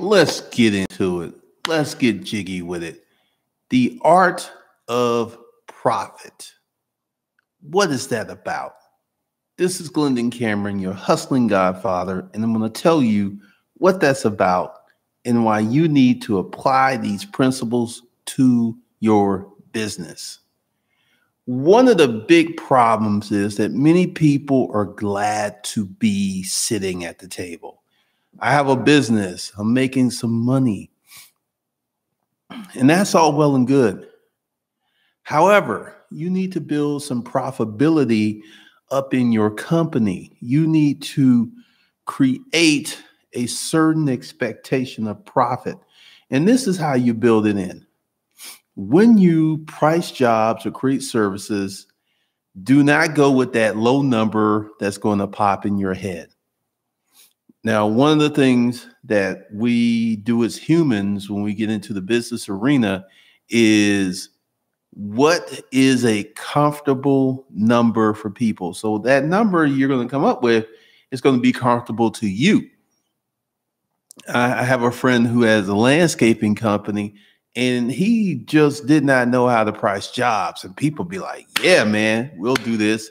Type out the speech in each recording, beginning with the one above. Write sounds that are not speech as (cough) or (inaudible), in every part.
let's get into it. Let's get jiggy with it. The art of profit. What is that about? This is Glendon Cameron, your hustling godfather, and I'm going to tell you what that's about and why you need to apply these principles to your business. One of the big problems is that many people are glad to be sitting at the table. I have a business, I'm making some money. And that's all well and good. However, you need to build some profitability up in your company. You need to create a certain expectation of profit. And this is how you build it in. When you price jobs or create services, do not go with that low number that's going to pop in your head. Now, one of the things that we do as humans when we get into the business arena is what is a comfortable number for people? So that number you're going to come up with is going to be comfortable to you. I have a friend who has a landscaping company and he just did not know how to price jobs. And people be like, yeah, man, we'll do this.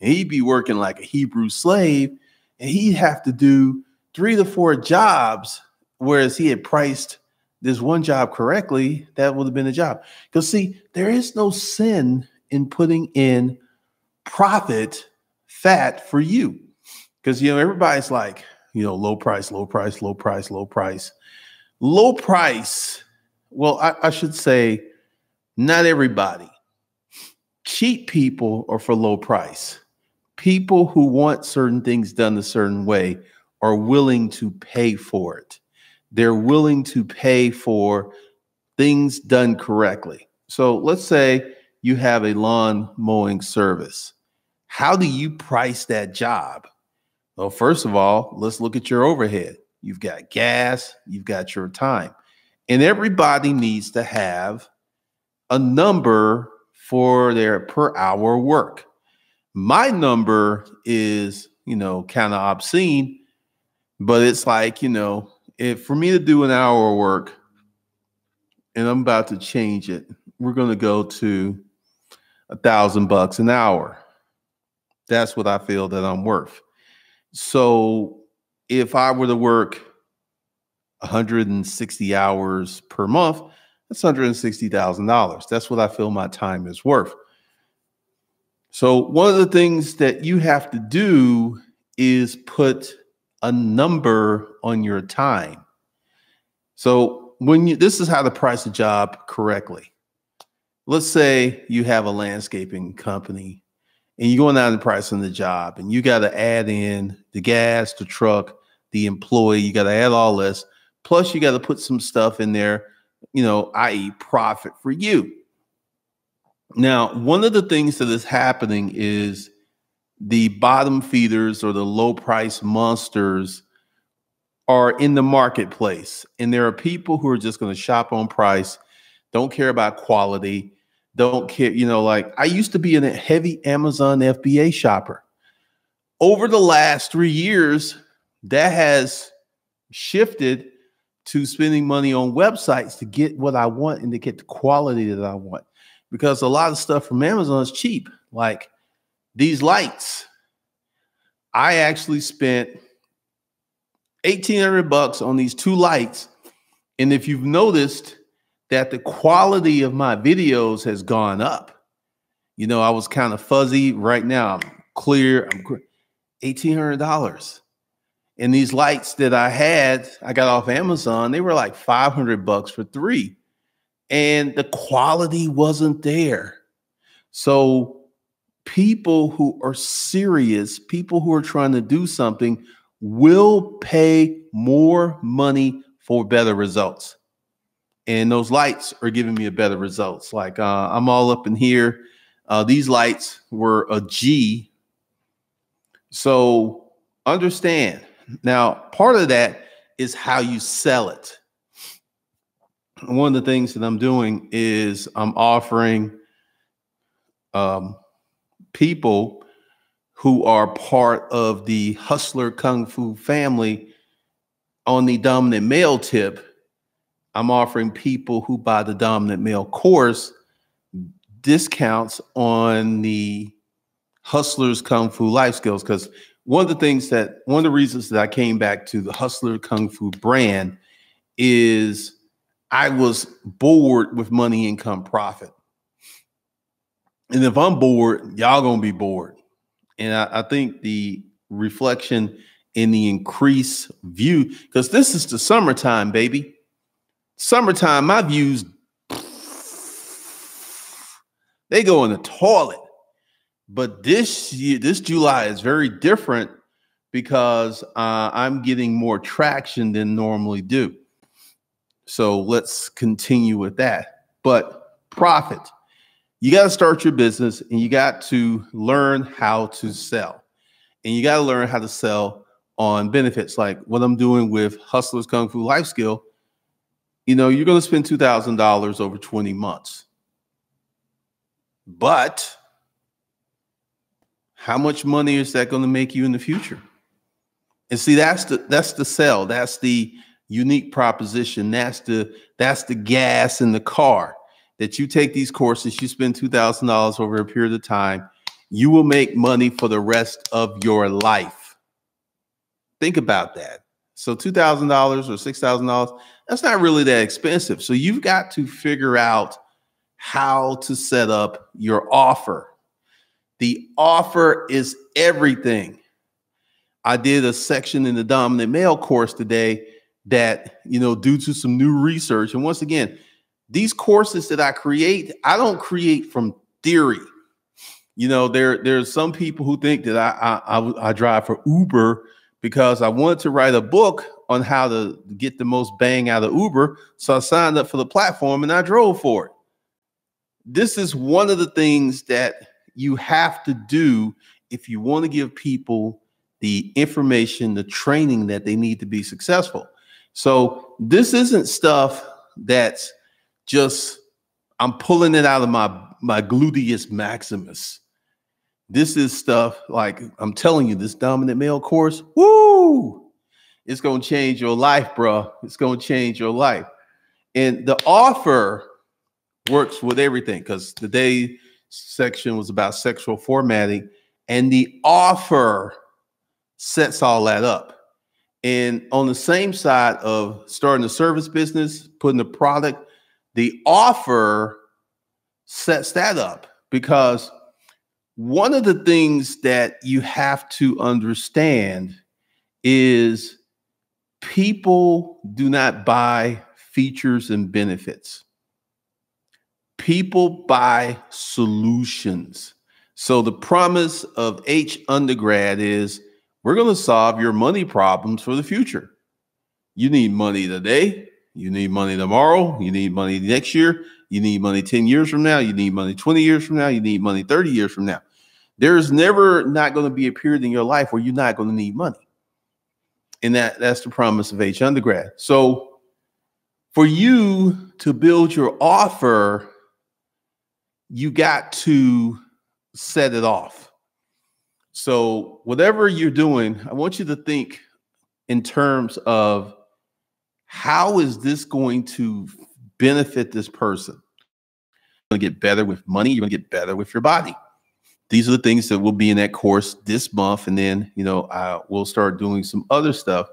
And he'd be working like a Hebrew slave and he'd have to do three to four jobs, whereas he had priced this one job correctly, that would have been a job. Because see, there is no sin in putting in profit fat for you. Because you know, everybody's like, you know, low price, low price, low price, low price. Low price. Well, I, I should say, not everybody. Cheap people are for low price. People who want certain things done a certain way are willing to pay for it. They're willing to pay for things done correctly. So let's say you have a lawn mowing service. How do you price that job? Well, first of all, let's look at your overhead. You've got gas, you've got your time, and everybody needs to have a number for their per hour work. My number is, you know, kind of obscene, but it's like, you know, if for me to do an hour of work and I'm about to change it, we're going to go to a thousand bucks an hour. That's what I feel that I'm worth. So if I were to work 160 hours per month, that's $160,000. That's what I feel my time is worth. So one of the things that you have to do is put a number on your time. So when you this is how to price a job correctly. Let's say you have a landscaping company and you're going out and pricing the job and you got to add in the gas, the truck, the employee, you got to add all this. Plus, you got to put some stuff in there, you know, i.e., profit for you. Now, one of the things that is happening is the bottom feeders or the low price monsters are in the marketplace. And there are people who are just going to shop on price, don't care about quality, don't care. You know, like I used to be a heavy Amazon FBA shopper. Over the last three years, that has shifted to spending money on websites to get what I want and to get the quality that I want. Because a lot of stuff from Amazon is cheap. Like these lights, I actually spent 1800 bucks on these two lights. And if you've noticed that the quality of my videos has gone up, you know, I was kind of fuzzy. Right now, I'm clear. I'm $1,800. And these lights that I had, I got off Amazon, they were like 500 bucks for three. And the quality wasn't there. So people who are serious, people who are trying to do something, will pay more money for better results. And those lights are giving me a better results. Like uh, I'm all up in here. Uh, these lights were a G. So understand now, part of that is how you sell it. One of the things that I'm doing is I'm offering um, people who are part of the hustler kung fu family on the dominant male tip, I'm offering people who buy the dominant male course discounts on the Hustlers Kung Fu life skills. Because one of the things that one of the reasons that I came back to the Hustler Kung Fu brand is I was bored with money, income, profit. And if I'm bored, y'all gonna be bored. And I, I think the reflection in the increased view, because this is the summertime, baby. Summertime, my views they go in the toilet. But this year, this July is very different because uh, I'm getting more traction than normally do. So let's continue with that. But profit, you got to start your business and you got to learn how to sell. And you got to learn how to sell on benefits like what I'm doing with Hustlers Kung Fu Life Skill. You know, you're going to spend $2,000 over 20 months. But how much money is that going to make you in the future? And see, that's the that's the sell. That's the unique proposition. That's the that's the gas in the car that you take these courses, you spend $2,000 over a period of time, you will make money for the rest of your life. Think about that. So $2,000 or $6,000, that's not really that expensive. So you've got to figure out how to set up your offer. The offer is everything. I did a section in the dominant male course today that, you know, due to some new research, and once again, these courses that I create, I don't create from theory. You know, there there's some people who think that I, I I drive for Uber because I wanted to write a book on how to get the most bang out of Uber. So I signed up for the platform and I drove for it. This is one of the things that you have to do if you want to give people the information, the training that they need to be successful. So this isn't stuff that's just I'm pulling it out of my my gluteus maximus. This is stuff like I'm telling you, this dominant male course, woo, it's gonna change your life, bro. It's gonna change your life. And the offer works with everything because the day section was about sexual formatting, and the offer sets all that up. And on the same side of starting a service business, putting the product the offer sets that up because one of the things that you have to understand is people do not buy features and benefits. People buy solutions. So the promise of H undergrad is we're going to solve your money problems for the future. You need money today, you need money tomorrow. You need money next year. You need money 10 years from now. You need money 20 years from now. You need money 30 years from now. There's never not going to be a period in your life where you're not going to need money. And that, that's the promise of H undergrad. So for you to build your offer, you got to set it off. So whatever you're doing, I want you to think in terms of how is this going to benefit this person? You're going to get better with money. You're going to get better with your body. These are the things that will be in that course this month. And then, you know, uh, we'll start doing some other stuff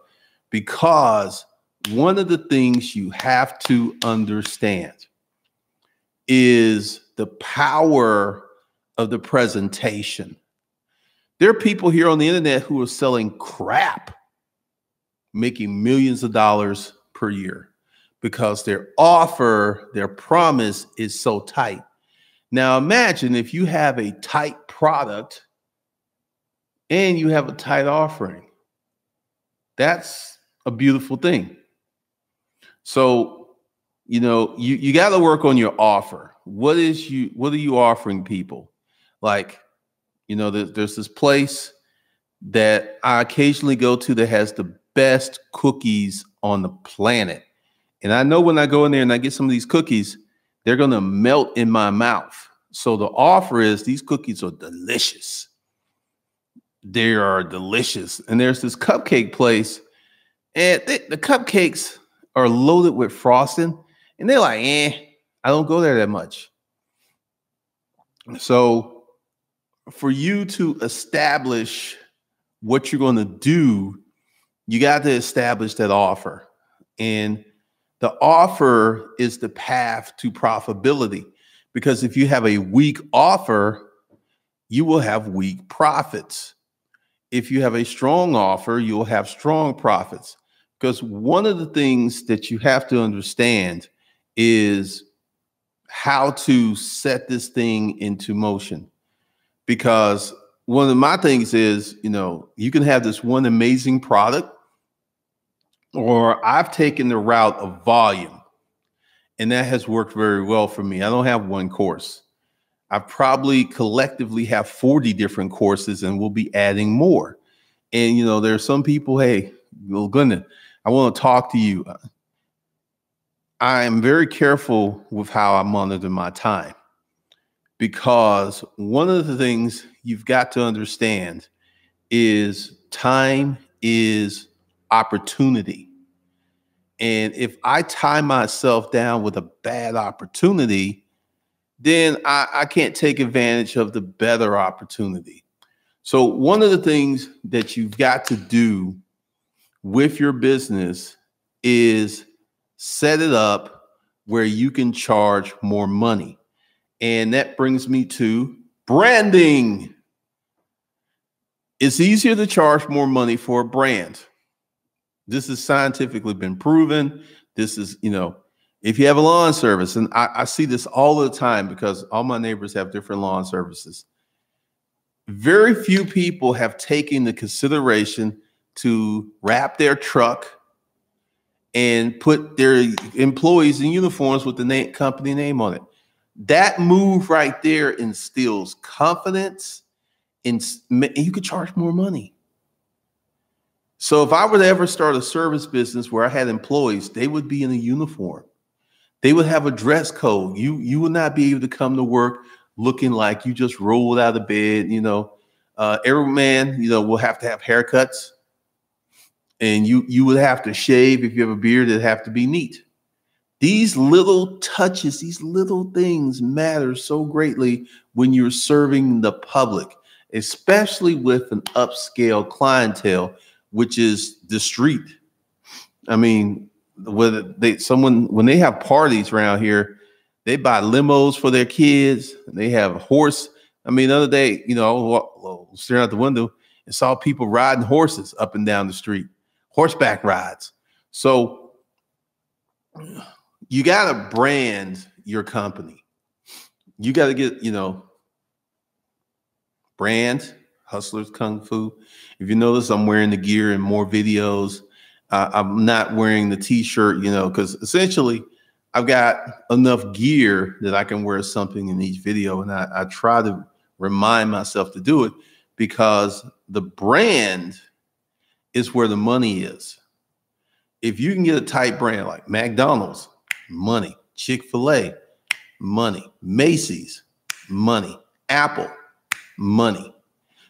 because one of the things you have to understand is the power of the presentation. There are people here on the internet who are selling crap, making millions of dollars per year because their offer, their promise is so tight. Now, imagine if you have a tight product and you have a tight offering. That's a beautiful thing. So, you know, you, you got to work on your offer. What is you what are you offering people? Like, you know, there's, there's this place that I occasionally go to that has the best cookies on the planet. And I know when I go in there and I get some of these cookies, they're going to melt in my mouth. So the offer is these cookies are delicious. They are delicious. And there's this cupcake place, And they, the cupcakes are loaded with frosting, and they're like, eh, I don't go there that much. So, for you to establish what you're going to do, you got to establish that offer. And the offer is the path to profitability. Because if you have a weak offer, you will have weak profits. If you have a strong offer, you'll have strong profits. Because one of the things that you have to understand is how to set this thing into motion. Because one of my things is, you know, you can have this one amazing product, or I've taken the route of volume, and that has worked very well for me. I don't have one course. I probably collectively have 40 different courses and we'll be adding more. And you know, there are some people, hey, well, goodness, I want to talk to you. I am very careful with how I monitor my time because one of the things you've got to understand is time is opportunity. And if I tie myself down with a bad opportunity, then I, I can't take advantage of the better opportunity. So, one of the things that you've got to do with your business is set it up where you can charge more money. And that brings me to branding. It's easier to charge more money for a brand. This has scientifically been proven. This is, you know, if you have a lawn service, and I, I see this all the time because all my neighbors have different lawn services. Very few people have taken the consideration to wrap their truck and put their employees in uniforms with the name, company name on it. That move right there instills confidence, and you could charge more money. So if I were to ever start a service business where I had employees, they would be in a uniform. They would have a dress code. You you would not be able to come to work looking like you just rolled out of bed. You know, uh, every man you know will have to have haircuts and you you would have to shave if you have a beard it'd have to be neat these little touches these little things matter so greatly when you're serving the public especially with an upscale clientele which is the street i mean whether they someone when they have parties around here they buy limos for their kids they have a horse i mean the other day you know staring out the window and saw people riding horses up and down the street horseback rides. So you got to brand your company. You got to get, you know, brand Hustlers Kung Fu. If you notice, I'm wearing the gear in more videos. Uh, I'm not wearing the t-shirt, you know, because essentially I've got enough gear that I can wear something in each video. And I, I try to remind myself to do it because the brand – is where the money is. If you can get a tight brand like McDonald's, money, Chick fil A, money, Macy's, money, Apple, money.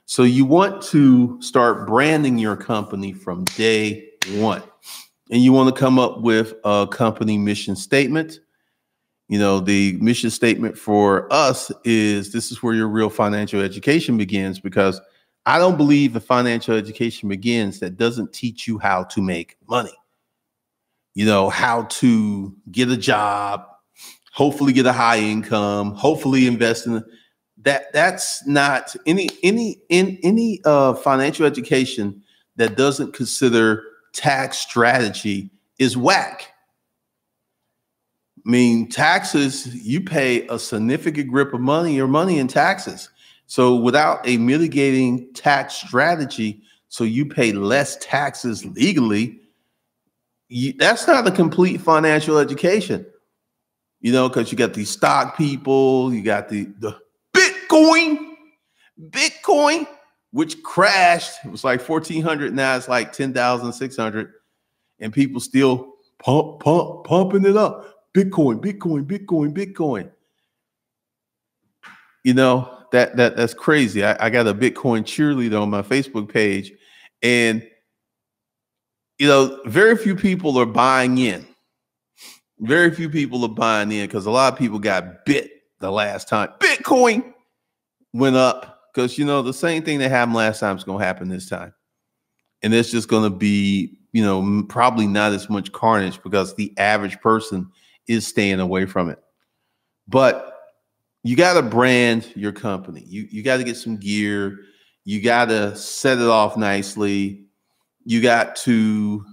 So you want to start branding your company from day one. And you want to come up with a company mission statement. You know, the mission statement for us is this is where your real financial education begins because I don't believe the financial education begins that doesn't teach you how to make money. You know, how to get a job, hopefully get a high income, hopefully invest in that that's not any any in any uh financial education that doesn't consider tax strategy is whack. I mean, taxes, you pay a significant grip of money your money in taxes. So without a mitigating tax strategy, so you pay less taxes legally, you, that's not a complete financial education. You know, because you got these stock people, you got the the Bitcoin, Bitcoin, which crashed. It was like 1400, now it's like 10,600. And people still pump, pump, pumping it up. Bitcoin, Bitcoin, Bitcoin, Bitcoin. You know, that that that's crazy. I, I got a Bitcoin cheerleader on my Facebook page, and you know, very few people are buying in. Very few people are buying in because a lot of people got bit the last time. Bitcoin went up because you know the same thing that happened last time is going to happen this time, and it's just going to be you know probably not as much carnage because the average person is staying away from it. But you got to brand your company. You you got to get some gear. You got to set it off nicely. You got to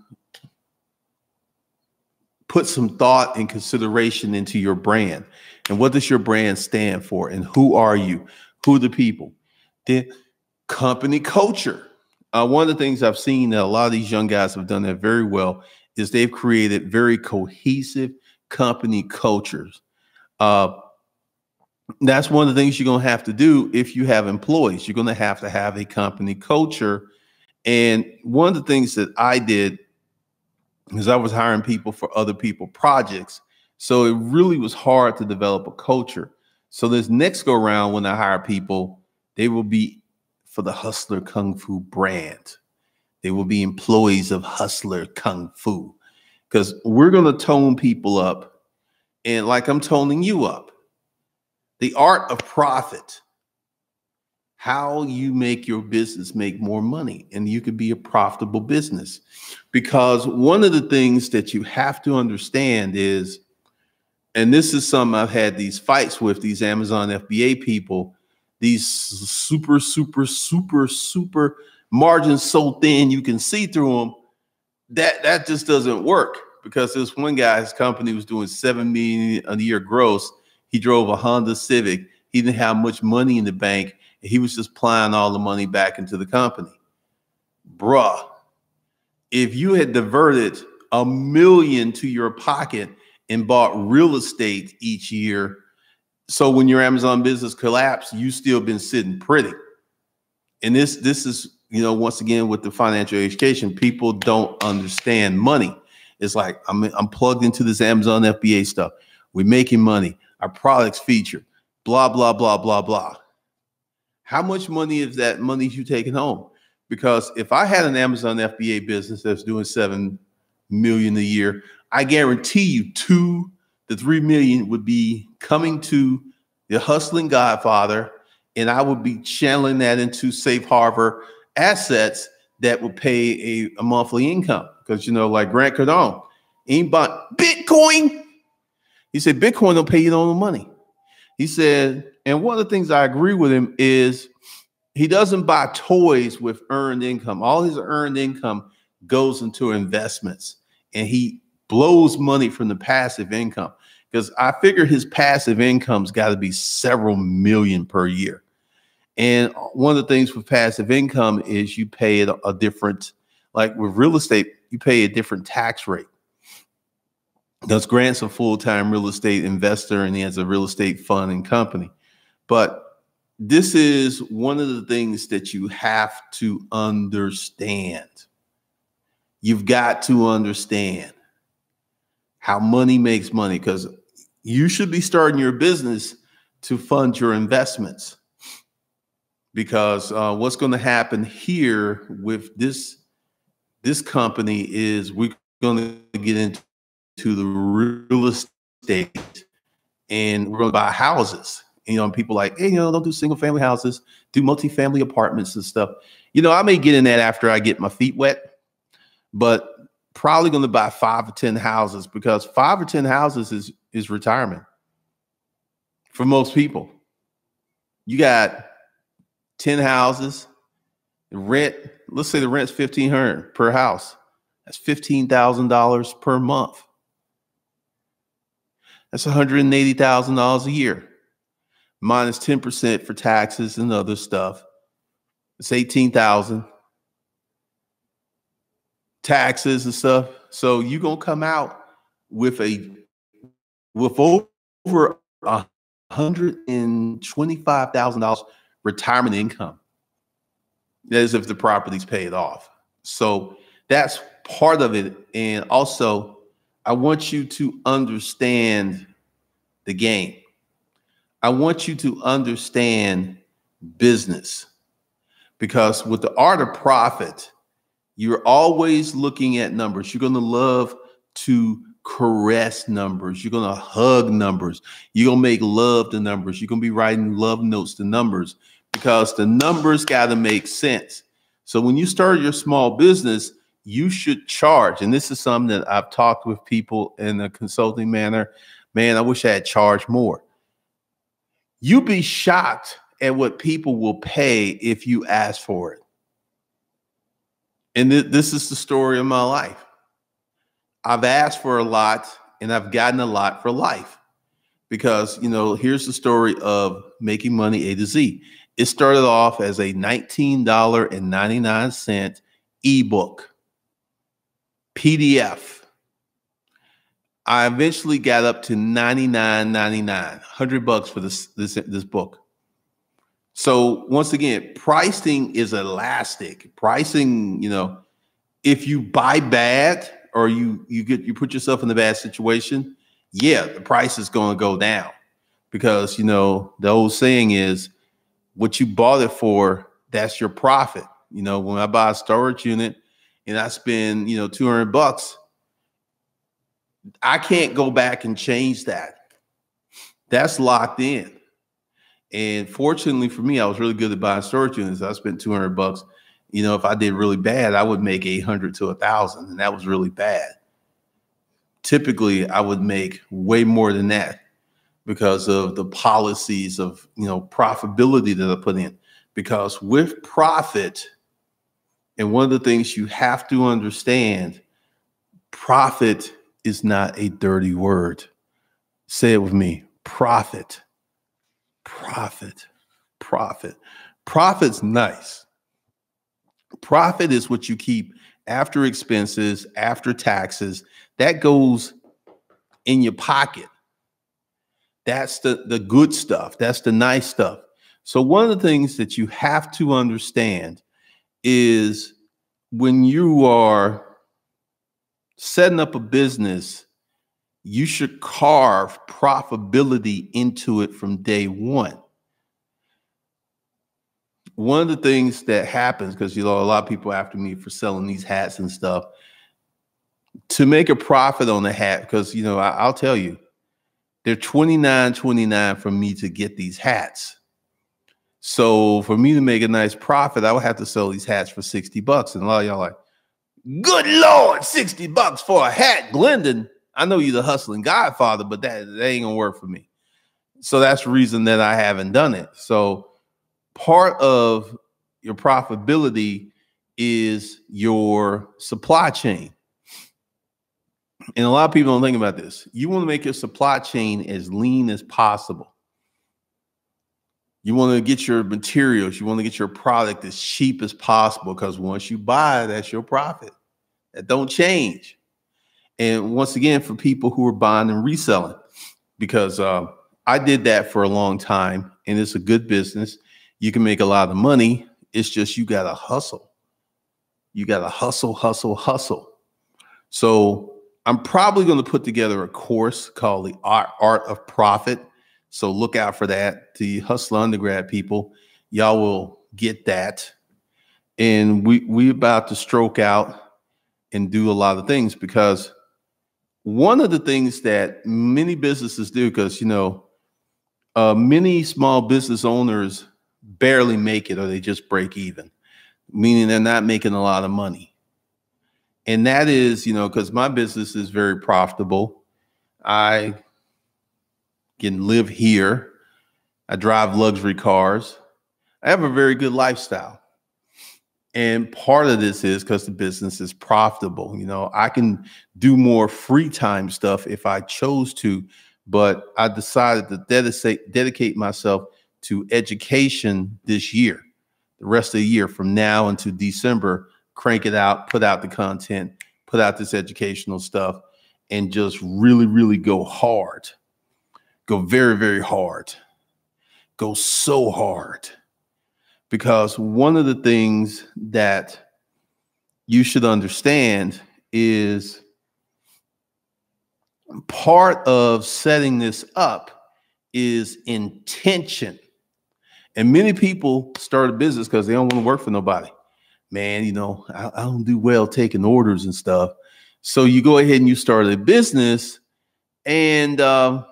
put some thought and consideration into your brand. And what does your brand stand for? And who are you? Who are the people? The company culture. Uh, one of the things I've seen that a lot of these young guys have done that very well is they've created very cohesive company cultures. Uh, that's one of the things you're going to have to do if you have employees. You're going to have to have a company culture. And one of the things that I did is I was hiring people for other people projects. So it really was hard to develop a culture. So this next go around when I hire people, they will be for the Hustler Kung Fu brand. They will be employees of Hustler Kung Fu because we're going to tone people up. And like I'm toning you up the art of profit, how you make your business make more money and you could be a profitable business. Because one of the things that you have to understand is, and this is something I've had these fights with these Amazon FBA people, these super, super, super, super margins so thin you can see through them. That that just doesn't work because this one guy's company was doing seven million a year gross he drove a Honda Civic. He didn't have much money in the bank. He was just plying all the money back into the company. Bruh, if you had diverted a million to your pocket and bought real estate each year, so when your Amazon business collapsed, you still been sitting pretty. And this this is you know once again with the financial education, people don't understand money. It's like I'm I'm plugged into this Amazon FBA stuff. We're making money our products feature, blah, blah, blah, blah, blah. How much money is that money you taking home? Because if I had an Amazon FBA business that's doing seven million a year, I guarantee you two to three million would be coming to the hustling godfather, and I would be channeling that into safe harbor assets that would pay a, a monthly income. Because you know, like Grant Cardone, bought Bitcoin he said, Bitcoin don't pay you no money. He said, and one of the things I agree with him is he doesn't buy toys with earned income. All his earned income goes into investments and he blows money from the passive income because I figure his passive income's got to be several million per year. And one of the things with passive income is you pay a, a different, like with real estate, you pay a different tax rate. Because Grant's a full time real estate investor and he has a real estate fund and company. But this is one of the things that you have to understand. You've got to understand how money makes money because you should be starting your business to fund your investments. Because uh, what's going to happen here with this this company is we're going to get into the real estate and we're going to buy houses. You know, people like, hey, you know, don't do single family houses, do multifamily apartments and stuff. You know, I may get in that after I get my feet wet, but probably going to buy five or 10 houses because five or 10 houses is, is retirement for most people. You got 10 houses, rent, let's say the rent's 1500 per house. That's $15,000 per month. That's $180,000 a year, minus 10% for taxes and other stuff. It's 18,000 taxes and stuff. So you're to come out with a with over a $125,000 retirement income. As if the property's paid off. So that's part of it. And also I want you to understand the game. I want you to understand business because with the art of profit, You're always looking at numbers. You're going to love to caress numbers. You're going to hug numbers. You're going to make love to numbers. You're going to be writing love notes to numbers because the numbers got to make sense. So when you start your small business, you should charge. And this is something that I've talked with people in a consulting manner. Man, I wish I had charged more. You'd be shocked at what people will pay if you ask for it. And th- this is the story of my life. I've asked for a lot and I've gotten a lot for life because, you know, here's the story of making money A to Z. It started off as a $19.99 ebook, PDF. I eventually got up to $99.99, 100 bucks for this, this, this book. So once again, pricing is elastic. Pricing, you know, if you buy bad or you you get you put yourself in a bad situation, yeah, the price is going to go down because you know the old saying is what you bought it for, that's your profit. You know, when I buy a storage unit and I spend, you know, 200 bucks, I can't go back and change that. That's locked in. And fortunately for me, I was really good at buying storage units. I spent 200 bucks. You know, if I did really bad, I would make 800 to a thousand, and that was really bad. Typically, I would make way more than that because of the policies of, you know, profitability that I put in. Because with profit, and one of the things you have to understand, profit is not a dirty word. Say it with me profit Profit, profit, profit's nice. Profit is what you keep after expenses, after taxes. That goes in your pocket. That's the, the good stuff. That's the nice stuff. So, one of the things that you have to understand is when you are setting up a business, you should carve profitability into it from day one. One of the things that happens, because you know, a lot of people after me for selling these hats and stuff, to make a profit on the hat, because you know, I, will tell you, they're 29 29 for me to get these hats. So for me to make a nice profit, I would have to sell these hats for 60 bucks. And a lot of y'all like, good lord, 60 bucks for a hat, Glendon. I know you're the hustling godfather, but that, that ain't gonna work for me. So that's the reason that I haven't done it. So part of your profitability is your supply chain. And a lot of people don't think about this. You want to make your supply chain as lean as possible. You want to get your materials, you want to get your product as cheap as possible because once you buy, that's your profit. That don't change. And once again, for people who are buying and reselling, because uh, I did that for a long time and it's a good business. You can make a lot of money. It's just you got to hustle. You got to hustle, hustle, hustle. So I'm probably going to put together a course called the Art, Art of Profit. So look out for that. The Hustler undergrad people, y'all will get that. And we we about to stroke out and do a lot of things because one of the things that many businesses do, because you know, uh, many small business owners barely make it or they just break even, meaning they're not making a lot of money. And that is, you know, because my business is very profitable. I can live here. I drive luxury cars. I have a very good lifestyle. And part of this is because the business is profitable. You know, I can do more free time stuff if I chose to, but I decided to dedicate dedicate myself to education this year. The rest of the year from now until December, crank it out, put out the content, put out this educational stuff, and just really, really go hard. Go very, very hard. Go so hard because one of the things that you should understand is part of setting this up is intention. And many people start a business because they don't want to work for nobody. man, you know, I, I don't do well taking orders and stuff. So you go ahead and you start a business, and um,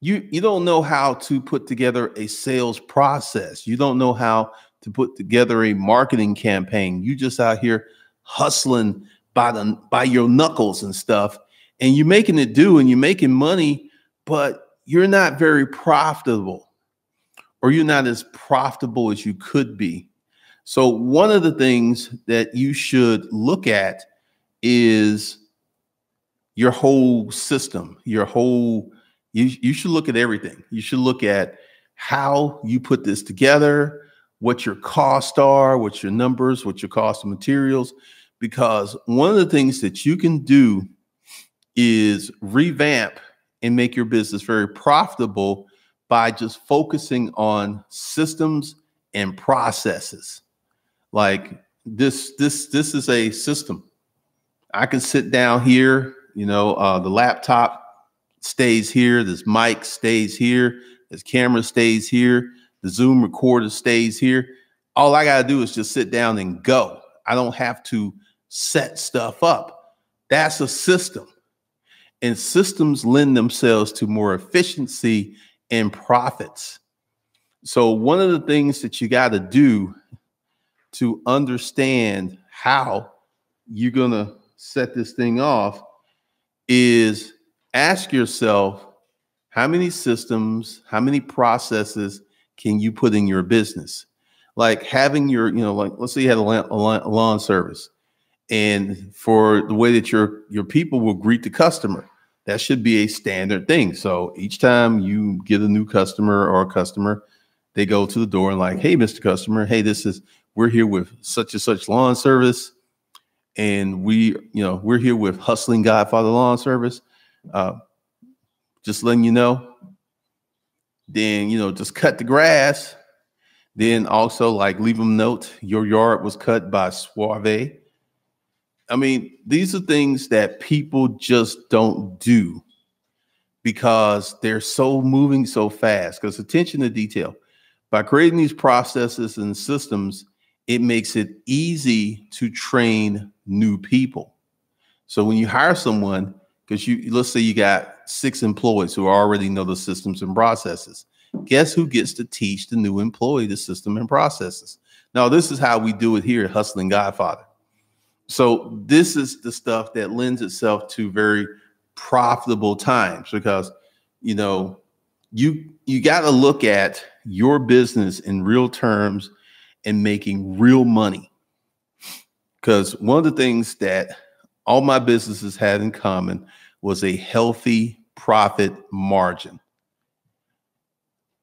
you you don't know how to put together a sales process. You don't know how to put together a marketing campaign. You just out here hustling by the by your knuckles and stuff, and you're making it do, and you're making money, but you're not very profitable, or you're not as profitable as you could be. So one of the things that you should look at is your whole system, your whole you, you should look at everything. You should look at how you put this together, what your costs are, what your numbers, what your cost of materials. Because one of the things that you can do is revamp and make your business very profitable by just focusing on systems and processes. Like this, this, this is a system. I can sit down here, you know, uh, the laptop stays here. This mic stays here. This camera stays here. The Zoom recorder stays here. All I got to do is just sit down and go. I don't have to set stuff up. That's a system. And systems lend themselves to more efficiency and profits. So, one of the things that you got to do to understand how you're going to set this thing off is ask yourself how many systems, how many processes can you put in your business? Like having your, you know, like let's say you had a lawn, a lawn service, and for the way that your your people will greet the customer, that should be a standard thing. So each time you get a new customer or a customer, they go to the door and like, hey, Mr. Customer, hey, this is we're here with such and such lawn service, and we, you know, we're here with Hustling Godfather Lawn Service. Uh, just letting you know. Then, you know, just cut the grass. Then also like leave them note your yard was cut by Suave. I mean, these are things that people just don't do because they're so moving so fast. Because attention to detail, by creating these processes and systems, it makes it easy to train new people. So when you hire someone, because you let's say you got six employees who already know the systems and processes. Guess who gets to teach the new employee the system and processes? Now, this is how we do it here at Hustling Godfather. So this is the stuff that lends itself to very profitable times because you know you you got to look at your business in real terms and making real money. Because one of the things that all my businesses had in common was a healthy profit margin.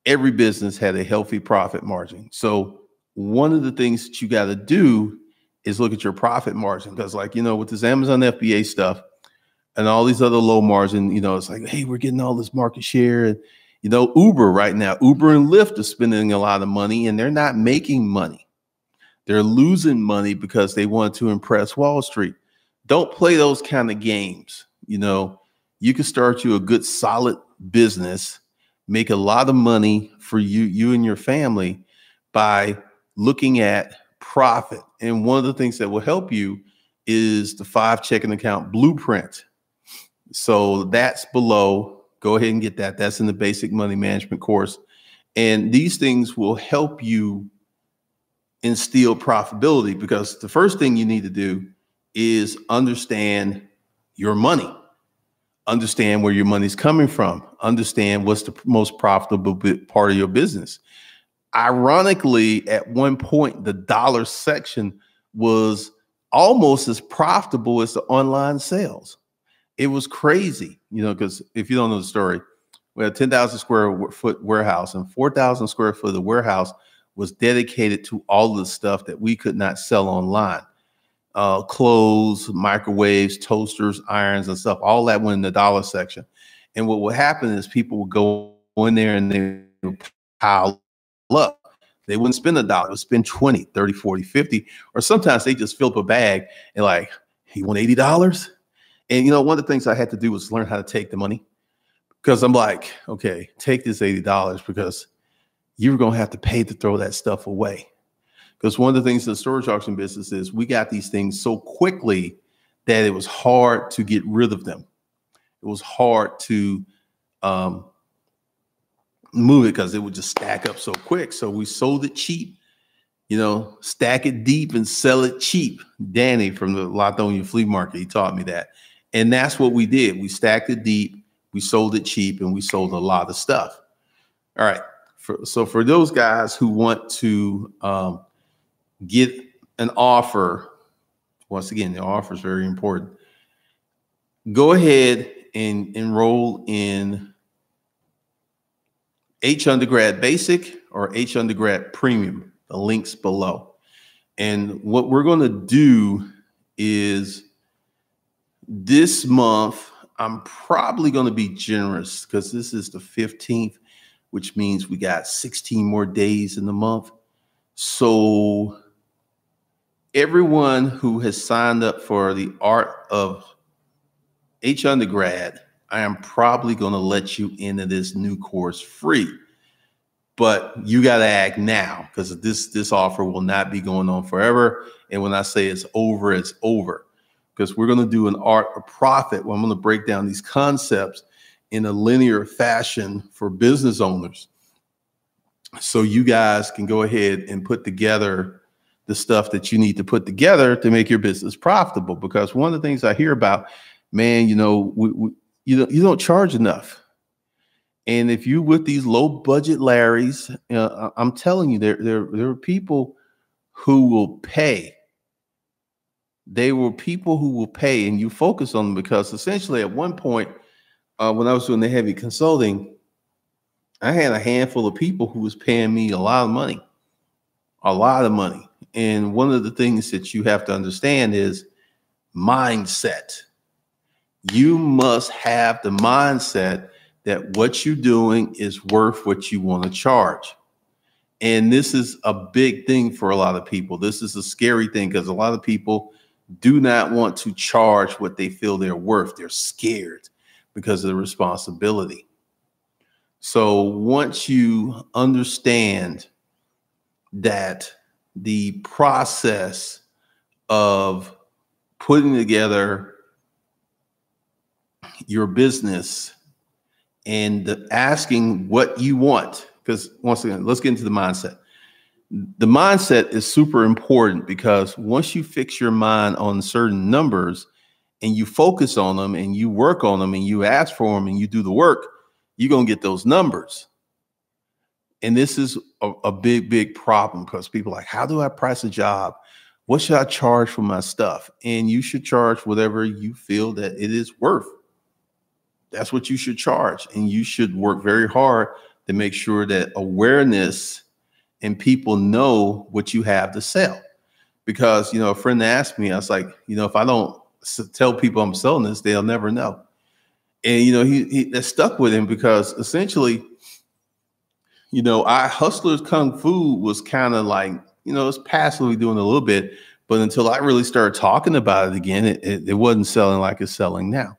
Every business had a healthy profit margin. So, one of the things that you got to do is look at your profit margin because, like, you know, with this Amazon FBA stuff and all these other low margin, you know, it's like, hey, we're getting all this market share. And, you know, Uber right now, Uber and Lyft are spending a lot of money and they're not making money. They're losing money because they want to impress Wall Street don't play those kind of games. You know, you can start you a good solid business, make a lot of money for you, you and your family by looking at profit. And one of the things that will help you is the five checking account blueprint. So that's below. Go ahead and get that. That's in the basic money management course. And these things will help you instill profitability because the first thing you need to do is understand your money, understand where your money's coming from, understand what's the most profitable part of your business. Ironically, at one point, the dollar section was almost as profitable as the online sales. It was crazy, you know, because if you don't know the story, we had 10,000 square foot warehouse and 4,000 square foot of the warehouse was dedicated to all the stuff that we could not sell online uh, clothes, microwaves, toasters, irons, and stuff. All that went in the dollar section. And what would happen is people would go in there and they would pile up. They wouldn't spend a dollar, they would spend 20, 30, 40, 50, or sometimes they just fill up a bag and like, you want $80? And you know, one of the things I had to do was learn how to take the money because I'm like, okay, take this $80 because you're gonna have to pay to throw that stuff away Because one of the things in the storage auction business is we got these things so quickly that it was hard to get rid of them. It was hard to um, move it because it would just stack up so quick. So we sold it cheap, you know, stack it deep and sell it cheap. Danny from the Lithonia Flea Market, he taught me that. And that's what we did. We stacked it deep, we sold it cheap, and we sold a lot of stuff. All right. For, so for those guys who want to um, get an offer. Once again, the offer is very important. Go ahead and enroll in H Undergrad Basic or H Undergrad Premium. The links below. And what we're going to do is this month, I'm probably going to be generous because this is the 15th, which means we got 16 more days in the month. So everyone who has signed up for the art of H undergrad, I am probably going to let you into this new course free. But you got to act now because this this offer will not be going on forever. And when I say it's over, it's over. Because we're going to do an art of profit I'm going to break down these concepts in a linear fashion for business owners. So you guys can go ahead and put together the stuff that you need to put together to make your business profitable. Because one of the things I hear about, man, you know, we, we, you don't you don't charge enough. And if you with these low budget Larrys, uh, I'm telling you, there, there there are people who will pay. They were people who will pay, and you focus on them because essentially, at one point, uh, when I was doing the heavy consulting, I had a handful of people who was paying me a lot of money, a lot of money and one of the things that you have to understand is mindset. You must have the mindset that what you're doing is worth what you want to charge. And this is a big thing for a lot of people. This is a scary thing because a lot of people do not want to charge what they feel they're worth. They're scared because of the responsibility. So once you understand that the process of putting together your business and asking what you want. Because once again, let's get into the mindset. The mindset is super important because once you fix your mind on certain numbers and you focus on them and you work on them and you ask for them and you do the work, you're going to get those numbers and this is a, a big, big problem because people like, how do I price a job? What should I charge for my stuff? And you should charge whatever you feel that it is worth. That's what you should charge. And you should work very hard to make sure that awareness and people know what you have to sell. Because, you know, a friend asked me, I was like, you know, if I don't tell people I'm selling this, they'll never know. And, you know, he, he that stuck with him because essentially, you know, I Hustlers Kung Fu was kind of like, you know, it's passively doing a little bit, but until I really started talking about it again, it, it, it wasn't selling like it's selling now.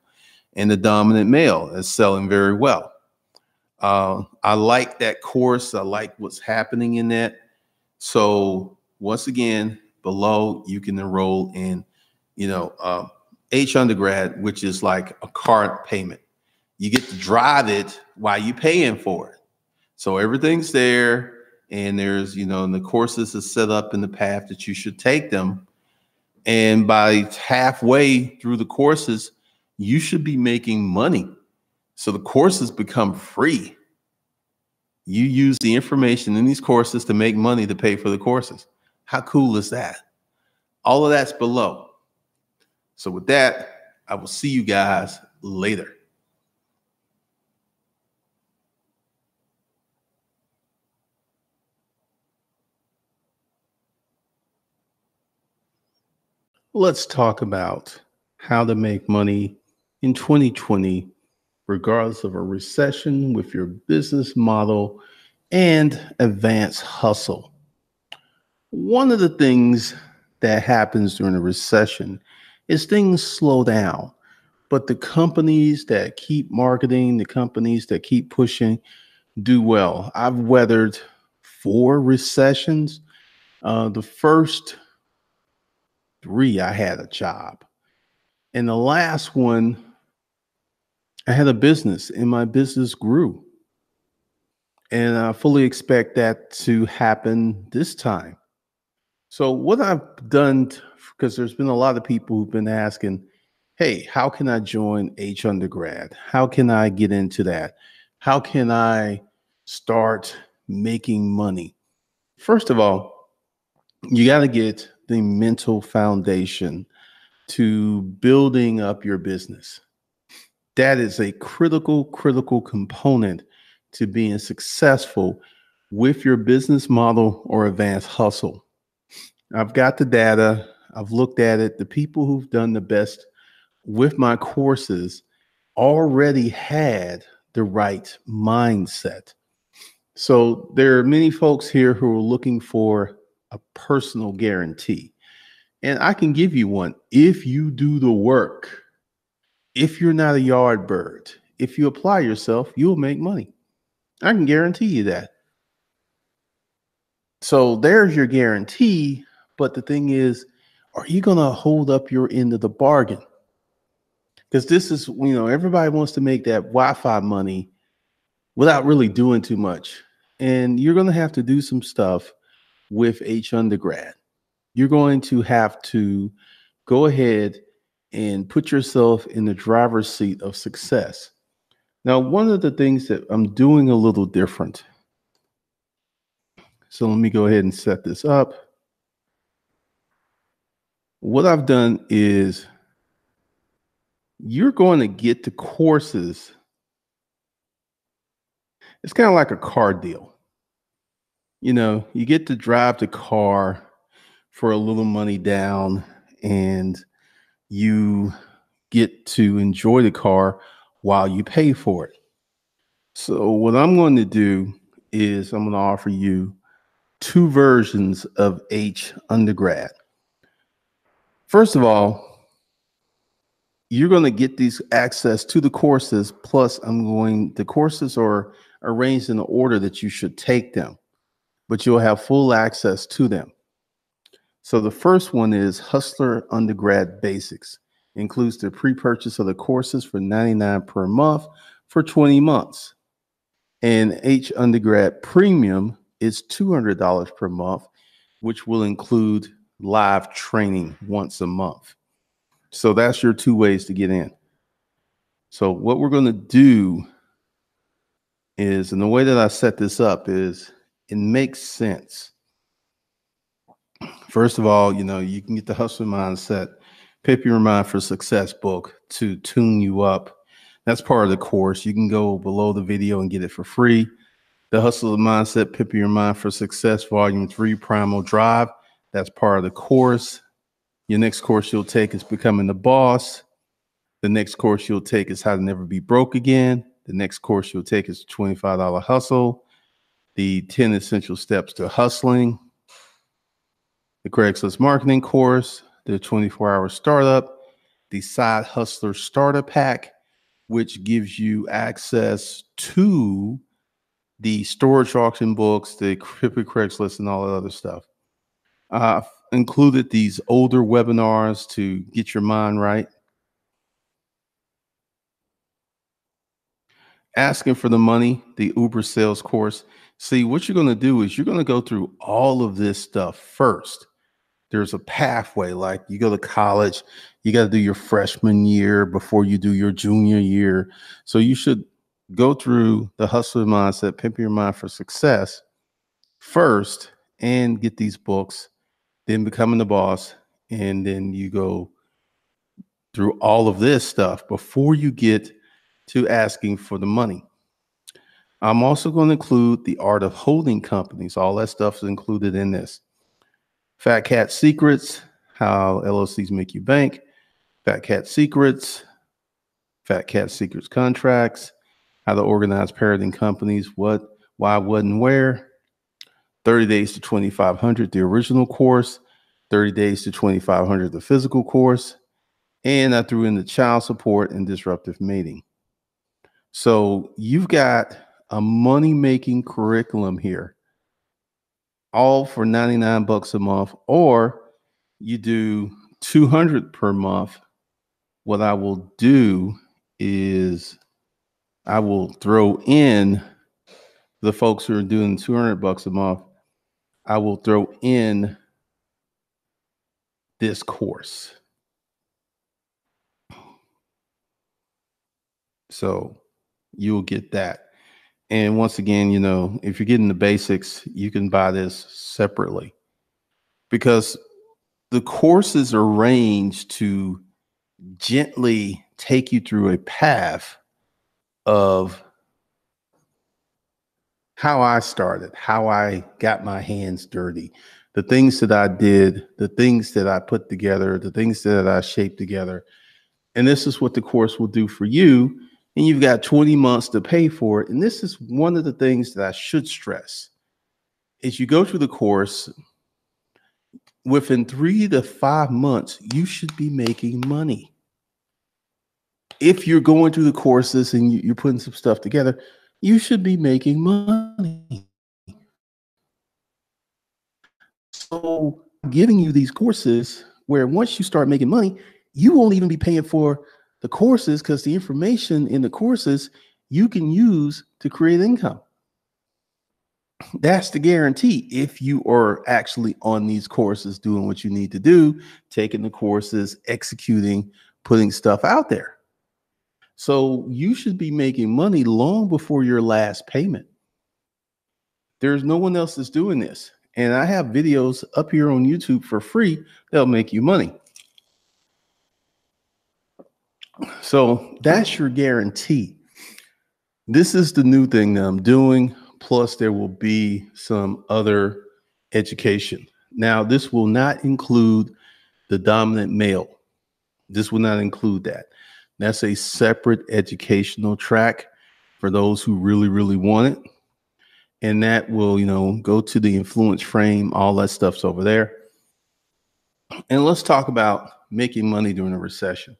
And the dominant male is selling very well. Uh, I like that course. I like what's happening in that. So once again, below you can enroll in, you know, uh, H undergrad, which is like a card payment. You get to drive it while you're paying for it. So everything's there, and there's, you know, and the courses is set up in the path that you should take them. And by halfway through the courses, you should be making money. So the courses become free. You use the information in these courses to make money to pay for the courses. How cool is that? All of that's below. So with that, I will see you guys later. Let's talk about how to make money in 2020, regardless of a recession, with your business model and advanced hustle. One of the things that happens during a recession is things slow down. But the companies that keep marketing, the companies that keep pushing, do well. I've weathered four recessions Uh, the first three, I had a job. And the last one, I had a business and my business grew. And I fully expect that to happen this time. So, what I've done, because there's been a lot of people who've been asking, hey, how can I join H undergrad? How can I get into that? How can I start making money? First of all, you got to get the mental foundation to building up your business. That is a critical, critical component to being successful with your business model or advanced hustle. I've got the data, I've looked at it. The people who've done the best with my courses already had the right mindset. So there are many folks here who are looking for a personal guarantee. And I can give you one if you do the work. If you're not a yard bird, if you apply yourself, you'll make money. I can guarantee you that. So there's your guarantee. But the thing is, are you going to hold up your end of the bargain? Because this is, you know, everybody wants to make that Wi Fi money without really doing too much. And you're going to have to do some stuff with H undergrad. You're going to have to go ahead and put yourself in the driver's seat of success. Now, one of the things that I'm doing a little different. So let me go ahead and set this up. What I've done is you're going to get the courses. It's kind of like a car deal you know, you get to drive the car for a little money down and you get to enjoy the car while you pay for it. So, what I'm going to do is I'm going to offer you two versions of H undergrad. First of all, you're going to get these access to the courses. Plus, I'm going, the courses are arranged in the order that you should take them but you'll have full access to them. So the first one is Hustler Undergrad Basics. Includes the pre-purchase of the courses for 99 per month for 20 months. And H Undergrad Premium is $200 per month, which will include live training once a month. So that's your two ways to get in. So what we're going to do is, and the way that I set this up is it makes sense. First of all, you know, you can get the hustler mindset, Pimp Your Mind for Success book to tune you up. That's part of the course. You can go below the video and get it for free. The Hustler Mindset, Pimp Your Mind for Success, Volume 3, Primal Drive. That's part of the course. Your next course you'll take is Becoming the Boss. The next course you'll take is How to Never Be Broke Again. The next course you'll take is $25 Hustle the 10 essential steps to hustling, the Craigslist marketing course, the 24 hour startup, the side hustler starter pack, which gives you access to the storage auction books, the crypto Craigslist, and all that other stuff. I've included these older webinars to get your mind right. Asking for the money, the Uber sales course See, what you're going to do is you're going to go through all of this stuff first. There's a pathway, like you go to college, you got to do your freshman year before you do your junior year. So you should go through the hustler mindset, pimp your mind for success first, and get these books, then becoming the boss, and then you go through all of this stuff before you get to asking for the money. I'm also going to include the art of holding companies. All that stuff is included in this. Fat Cat Secrets, how LLCs make you bank. Fat Cat Secrets, Fat Cat Secrets contracts, how to organize parroting companies, what, why, what, and where. 30 days to 2500 the original course 30 days to 2500 the physical course and i threw in the child support and disruptive mating so you've got a money making curriculum here. all for 99 bucks a month, or you do 200 per month, what I will do is I will throw in the folks who are doing 200 bucks a month, I will throw in this course. So you'll get that. And once again, you know, if you're getting the basics, you can buy this separately because the courses are arranged to gently take you through a path of how I started, how I got my hands dirty, the things that I did, the things that I put together, the things that I shaped together. And this is what the course will do for you. And you've got 20 months to pay for it. And this is one of the things that I should stress. As you go through the course, within three to five months, you should be making money. If you're going through the courses and you're putting some stuff together, you should be making money. So, giving you these courses where once you start making money, you won't even be paying for the courses because the information in the courses you can use to create income. That's the guarantee if you are actually on these courses doing what you need to do, taking the courses, executing, putting stuff out there. So you should be making money long before your last payment. There's no one else that's doing this. And I have videos up here on YouTube for free that'll make you money. So that's your guarantee. This is the new thing that I'm doing. Plus, there will be some other education. Now, this will not include the dominant male. This will not include that. That's a separate educational track for those who really, really want it. And that will, you know, go to the influence frame, all that stuff's over there. And let's talk about making money during a recession.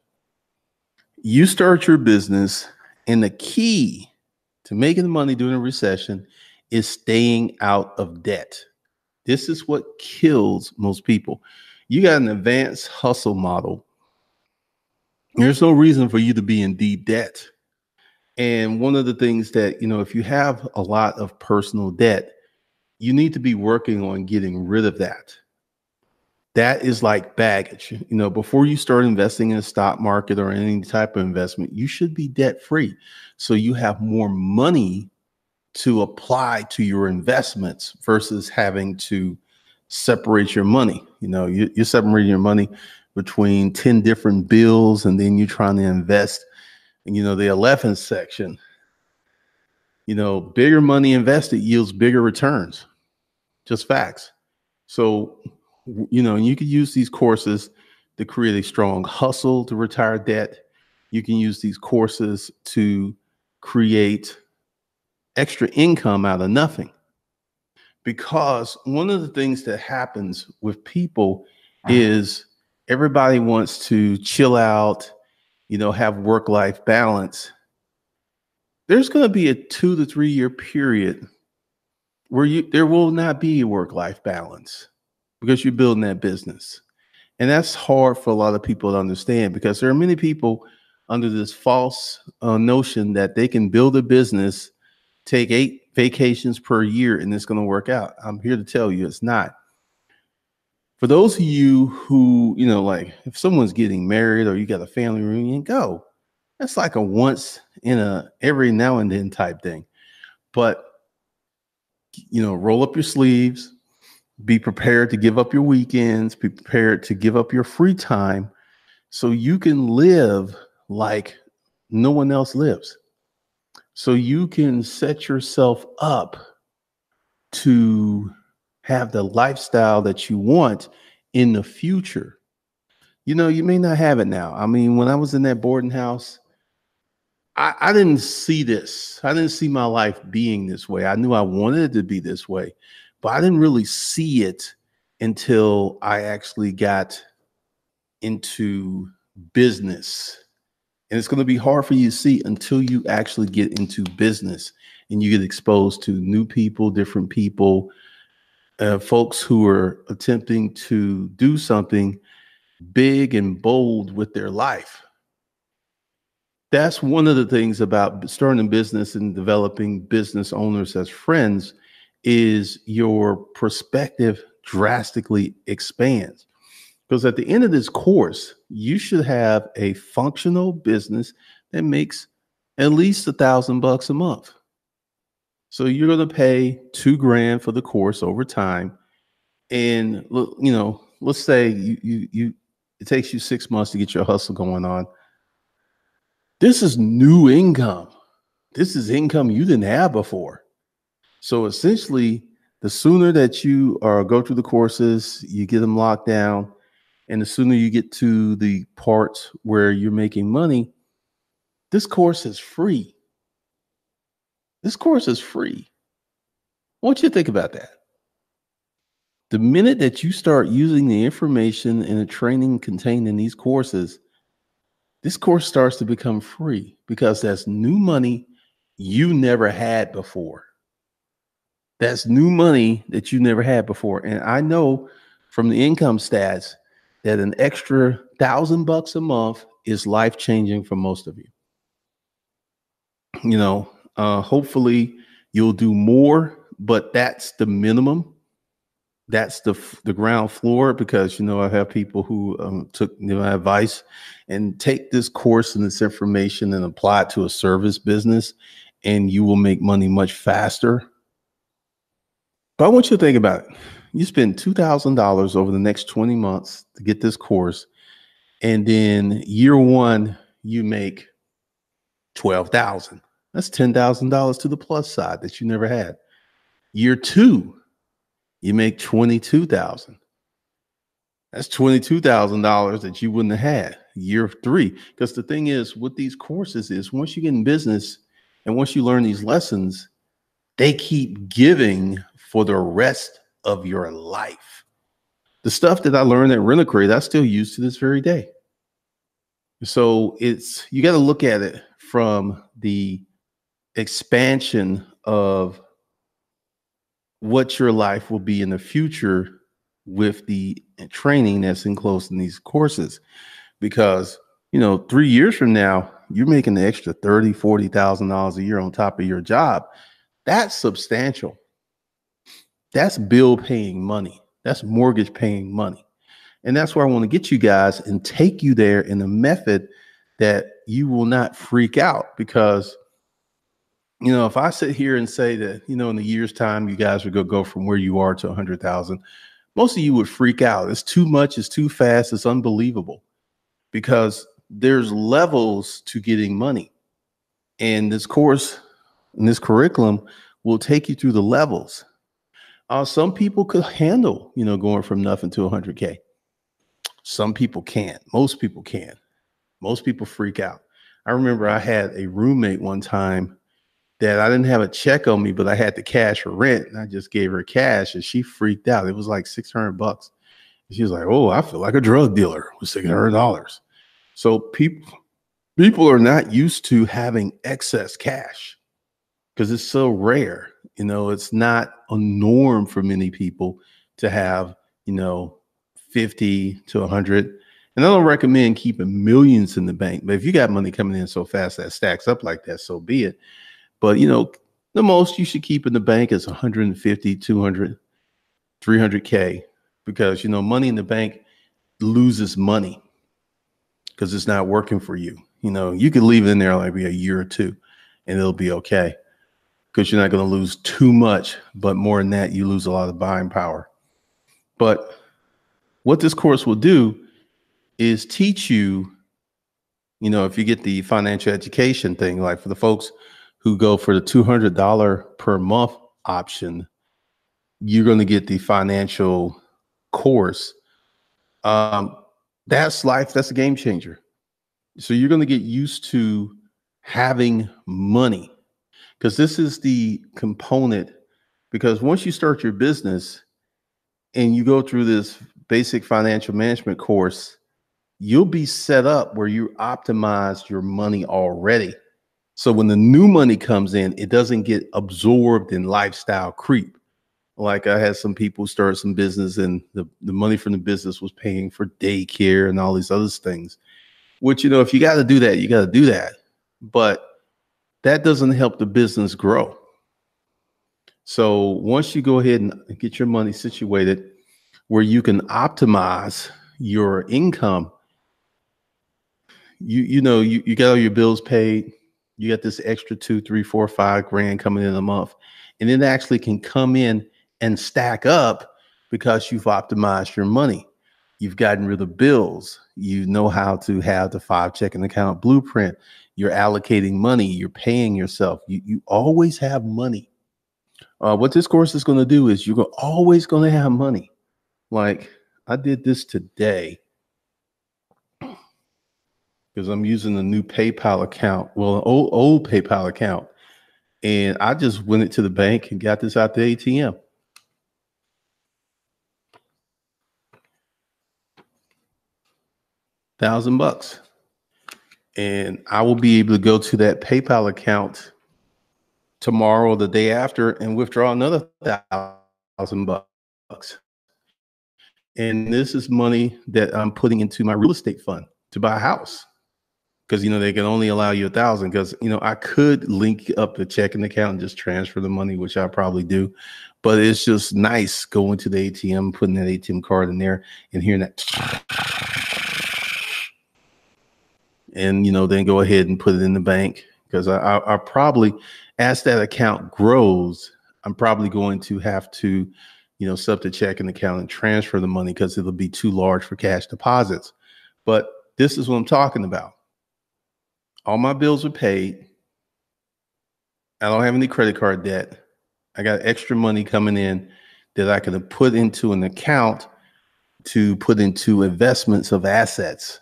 You start your business, and the key to making money during a recession is staying out of debt. This is what kills most people. You got an advanced hustle model there's no reason for you to be in deep debt. And one of the things that, you know, if you have a lot of personal debt, you need to be working on getting rid of that. That is like baggage. You know, before you start investing in a stock market or any type of investment, you should be debt free. So you have more money to apply to your investments versus having to separate your money. You know, you, are separating your money between 10 different bills and then you're trying to invest in, you know, the 11th section. You know, bigger money invested yields bigger returns. Just facts. So, you know, and you can use these courses to create a strong hustle to retire debt. You can use these courses to create extra income out of nothing. Because one of the things that happens with people is everybody wants to chill out, you know, have work life balance. There's going to be a two to three year period where you there will not be a work life balance because you're building that business. And that's hard for a lot of people to understand because there are many people under this false uh, notion that they can build a business, take eight vacations per year, and it's going to work out. I'm here to tell you it's not for those of you who, you know, like if someone's getting married or you got a family reunion, go. That's like a once in a every now and then type thing. But you know, roll up your sleeves, be prepared to give up your weekends, be prepared to give up your free time so you can live like no one else lives. So you can set yourself up to have the lifestyle that you want in the future. You know, you may not have it now. I mean, when I was in that boarding house, I, I didn't see this. I didn't see my life being this way. I knew I wanted it to be this way, but I didn't really see it until I actually got into business. And it's going to be hard for you to see until you actually get into business and you get exposed to new people, different people, uh, folks who are attempting to do something big and bold with their life. That's one of the things about starting a business and developing business owners as friends is your perspective drastically expands. Because at the end of this course, you should have a functional business that makes at least a thousand bucks a month. So you're going to pay two grand for the course over time. And you know, let's say you you you it takes you six months to get your hustle going on. This is new income. This is income you didn't have before. So essentially, the sooner that you are go through the courses, you get them locked down, and the sooner you get to the parts where you're making money, this course is free. This course is free. What you think about that? The minute that you start using the information and the training contained in these courses, this course starts to become free because that's new money you never had before. That's new money that you never had before. And I know from the income stats that an extra thousand bucks a month is life changing for most of you. You know, uh, hopefully you'll do more, but that's the minimum. That's the the ground floor because you know I have people who um, took you know, my advice and take this course and this information and apply it to a service business, and you will make money much faster. But I want you to think about it. You spend two thousand dollars over the next twenty months to get this course, and then year one you make twelve thousand. That's $10,000 to the plus side that you never had. Year two, you make 22,000. That's $22,000 that you wouldn't have had year three. Because the thing is with these courses is once you get in business and once you learn these lessons, they keep giving for the rest of your life. The stuff that I learned at Rent I still use to this very day. So it's you got to look at it from the expansion of what your life will be in the future with the training that's enclosed in these courses because you know three years from now you're making the extra 30 40 thousand dollars a year on top of your job that's substantial that's bill paying money that's mortgage paying money and that's where i want to get you guys and take you there in a method that you will not freak out because you know, if I sit here and say that, you know, in a year's time, you guys going to go from where you are to 100,000, most of you would freak out. It's too much, it's too fast, it's unbelievable because there's levels to getting money. And this course and this curriculum will take you through the levels. Uh, some people could handle, you know, going from nothing to 100K. Some people can't. Most people can. Most people freak out. I remember I had a roommate one time that I didn't have a check on me, but I had to cash for rent. And I just gave her cash and she freaked out. It was like 600 bucks. she was like, Oh, I feel like a drug dealer with $600. So people, people are not used to having excess cash because it's so rare. You know, it's not a norm for many people to have, you know, 50 to 100. And I don't recommend keeping millions in the bank, but if you got money coming in so fast that stacks up like that, so be it. But you know, the most you should keep in the bank is 150, 200, 300K because you know, money in the bank loses money because it's not working for you. You know, you could leave it in there like maybe a year or two and it'll be okay because you're not going to lose too much. But more than that, you lose a lot of buying power. But what this course will do is teach you, you know, if you get the financial education thing, like for the folks who go for the $200 per month option, you're going to get the financial course. Um, that's life. That's a game changer. So you're going to get used to having money because this is the component. Because once you start your business and you go through this basic financial management course, you'll be set up where you optimize your money already. So when the new money comes in, it doesn't get absorbed in lifestyle creep. Like I had some people start some business and the, the money from the business was paying for daycare and all these other things. Which, you know, if you got to do that, you got to do that. But that doesn't help the business grow. So once you go ahead and get your money situated where you can optimize your income, you you know you, you got all your bills paid, you got this extra two, three, four, five grand coming in a month, and it actually can come in and stack up because you've optimized your money. You've gotten rid of bills. You know how to have the five checking account blueprint. You're allocating money. You're paying yourself. You, you always have money. Uh, what this course is going to do is you're always going to have money. Like I did this today because I'm using a new PayPal account. Well, an old, old PayPal account. And I just went it to the bank and got this out the ATM. Thousand bucks. And I will be able to go to that PayPal account tomorrow or the day after and withdraw another thousand bucks. And this is money that I'm putting into my real estate fund to buy a house because you know they can only allow you a thousand because you know i could link up the checking account and just transfer the money which i probably do but it's just nice going to the atm putting that atm card in there and hearing that and you know then go ahead and put it in the bank because I, I, I probably as that account grows i'm probably going to have to you know sub the checking account and transfer the money because it'll be too large for cash deposits but this is what i'm talking about all my bills are paid. I don't have any credit card debt. I got extra money coming in that I can put into an account to put into investments of assets.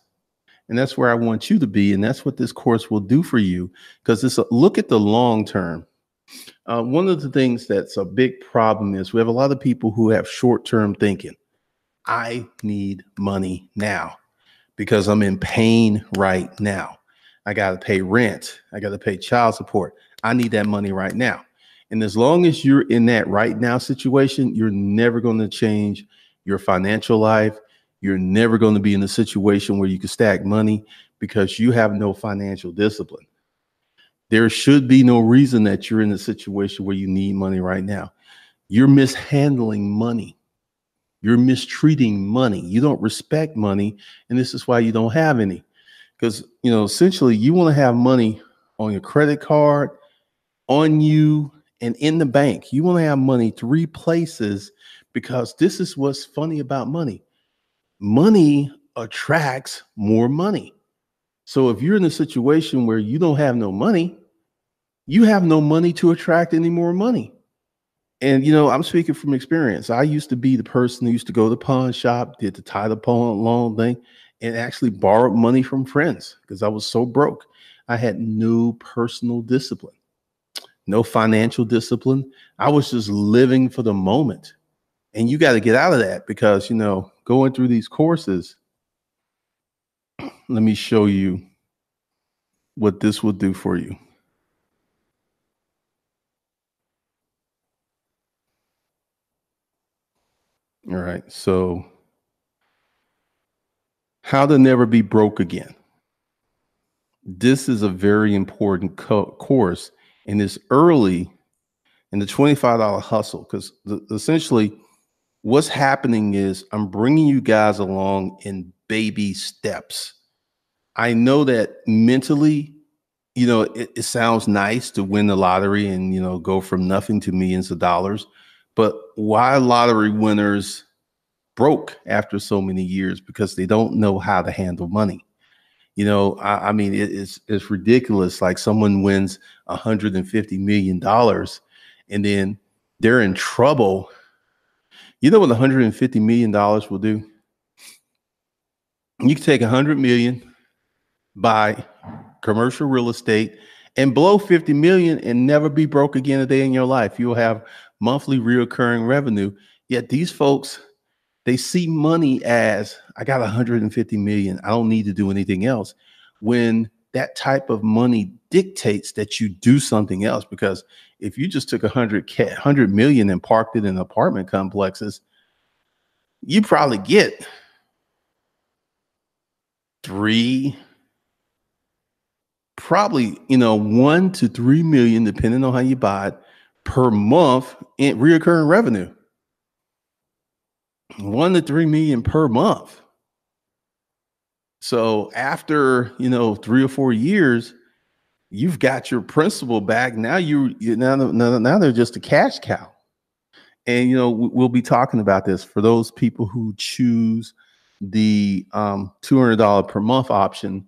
And that's where I want you to be. And that's what this course will do for you because it's a look at the long term. Uh, one of the things that's a big problem is we have a lot of people who have short term thinking. I need money now because I'm in pain right now. I got to pay rent. I got to pay child support. I need that money right now. And as long as you're in that right now situation, you're never going to change your financial life. You're never going to be in a situation where you can stack money because you have no financial discipline. There should be no reason that you're in a situation where you need money right now. You're mishandling money. You're mistreating money. You don't respect money. And this is why you don't have any because you know essentially you want to have money on your credit card on you and in the bank you want to have money three places because this is what's funny about money money attracts more money so if you're in a situation where you don't have no money you have no money to attract any more money and you know i'm speaking from experience i used to be the person who used to go to the pawn shop did the title pawn loan thing and actually borrowed money from friends because I was so broke. I had no personal discipline, no financial discipline. I was just living for the moment. And you got to get out of that because, you know, going through these courses, let me show you what this will do for you. All right. So how to Never Be Broke Again. This is a very important co- course and it's early in the $25 hustle because essentially what's happening is I'm bringing you guys along in baby steps. I know that mentally, you know, it, it sounds nice to win the lottery and, you know, go from nothing to millions of dollars. But why lottery winners broke after so many years because they don't know how to handle money. You know, I, I mean, it, it's it's ridiculous. Like someone wins 150 million dollars, and then they're in trouble. You know what 150 million dollars will do? You can take 100 million, buy commercial real estate, and blow 50 million and never be broke again a day in your life. You'll have monthly reoccurring revenue. Yet these folks they see money as I got 150 million. I don't need to do anything else. When that type of money dictates that you do something else because if you just took a hundred hundred million and parked it in apartment complexes, you probably get three, probably you know one to three million, depending on how you buy it, per month in reoccurring revenue. One to three million per month. So after you know three or four years, you've got your principal back. Now you, you now, now now they're just a cash cow. And you know we'll be talking about this for those people who choose the um, two hundred dollar per month option.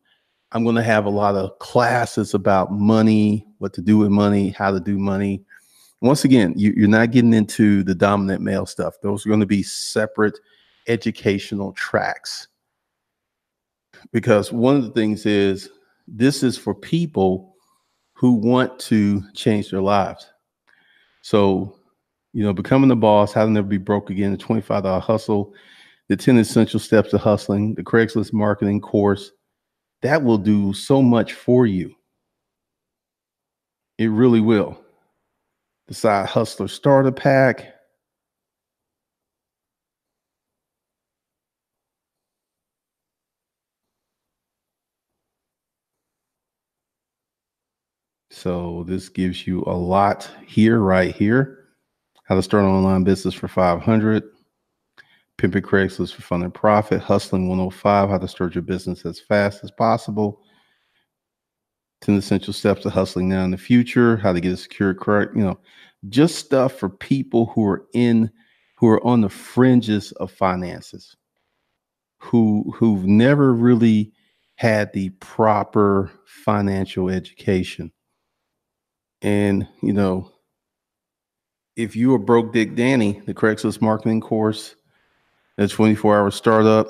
I'm going to have a lot of classes about money, what to do with money, how to do money. Once again, you, you're not getting into the dominant male stuff. Those are going to be separate educational tracks because one of the things is this is for people who want to change their lives. So, you know, becoming the boss, how to never be broke again, the $25 hustle, the 10 essential steps to hustling, the Craigslist marketing course, that will do so much for you. It really will. The side hustler starter pack, So this gives you a lot here, right here. How to start an online business for 500. Pimping Craigslist for fun and profit. Hustling 105. How to start your business as fast as possible. 10 essential steps to hustling now in the future. How to get a secure, credit. you know, just stuff for people who are in, who are on the fringes of finances, who who've never really had the proper financial education and, you know, if you are broke Dick Danny, the Craigslist marketing course, the 24 hour startup,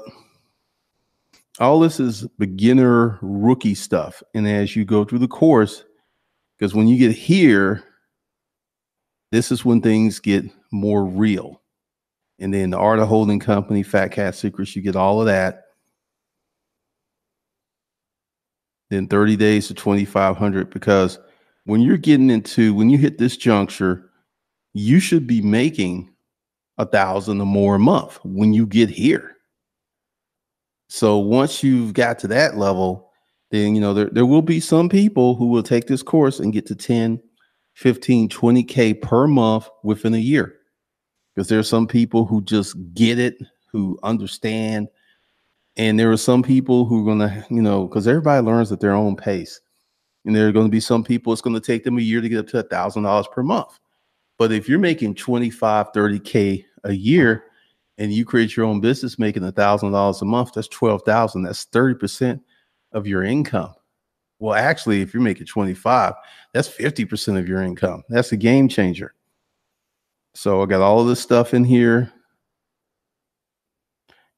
all this is beginner rookie stuff. And as you go through the course, because when you get here, this is when things get more real. And then the art of holding company, Fat Cat Secrets, you get all of that. Then 30 days to 2,500 because when you're getting into when you hit this juncture, you should be making a thousand or more a month when you get here. So once you've got to that level, then you know there, there will be some people who will take this course and get to 10, 15, 20k per month within a year. Because there are some people who just get it, who understand, and there are some people who are gonna, you know, because everybody learns at their own pace. And there are going to be some people, it's going to take them a year to get up to a thousand dollars per month. But if you're making 25, 30K a year and you create your own business making a thousand dollars a month, that's 12,000. That's 30% of your income. Well, actually, if you're making 25, that's 50% of your income. That's a game changer. So I got all of this stuff in here.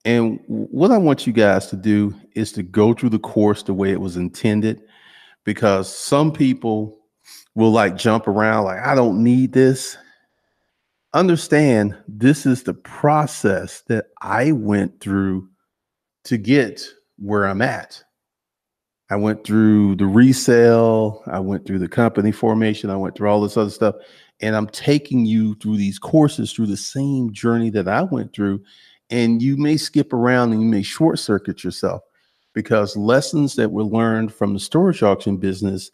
And what I want you guys to do is to go through the course the way it was intended because some people will like jump around like I don't need this. Understand this is the process that I went through to get where I'm at. I went through the resale, I went through the company formation, I went through all this other stuff. And I'm taking you through these courses through the same journey that I went through. And you may skip around and you may short circuit yourself because lessons that were learned from the storage auction business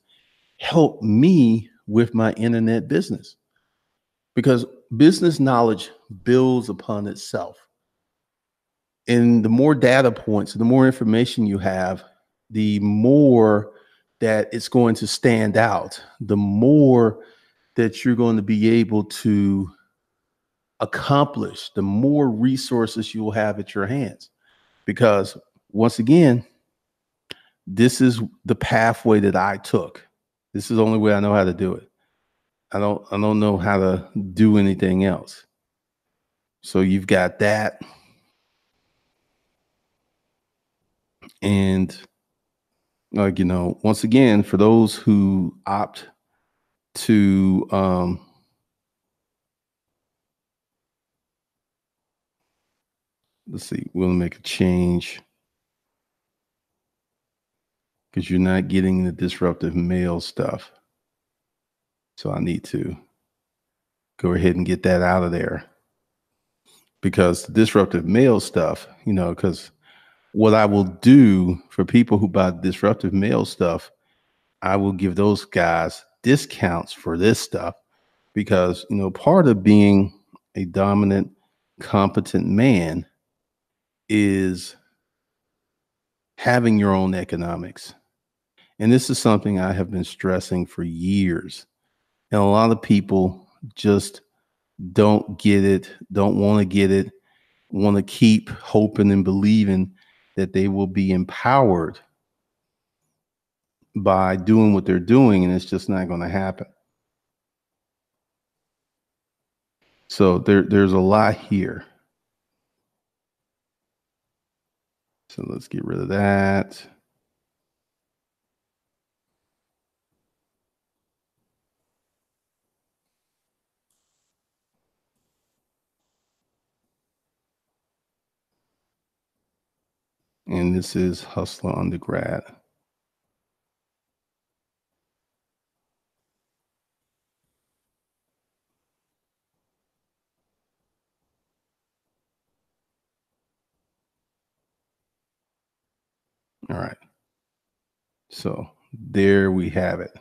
help me with my internet business because business knowledge builds upon itself. And the more data points, the more information you have, the more that it's going to stand out, the more that you're going to be able to accomplish, the more resources you will have at your hands. Because once again, this is the pathway that I took. This is the only way I know how to do it. I don't I don't know how to do anything else. So you've got that. And like you know, once again, for those who opt to um let's see, we'll make a change. Because you're not getting the disruptive male stuff. So I need to go ahead and get that out of there because the disruptive male stuff, you know, because what I will do for people who buy disruptive male stuff, I will give those guys discounts for this stuff because, you know, part of being a dominant, competent man is having your own economics. And this is something I have been stressing for years. And a lot of people just don't get it, don't want to get it, want to keep hoping and believing that they will be empowered by doing what they're doing, and it's just not going to happen. So there, there's a lot here. So let's get rid of that. And this is Hustler Undergrad. All right. So there we have it.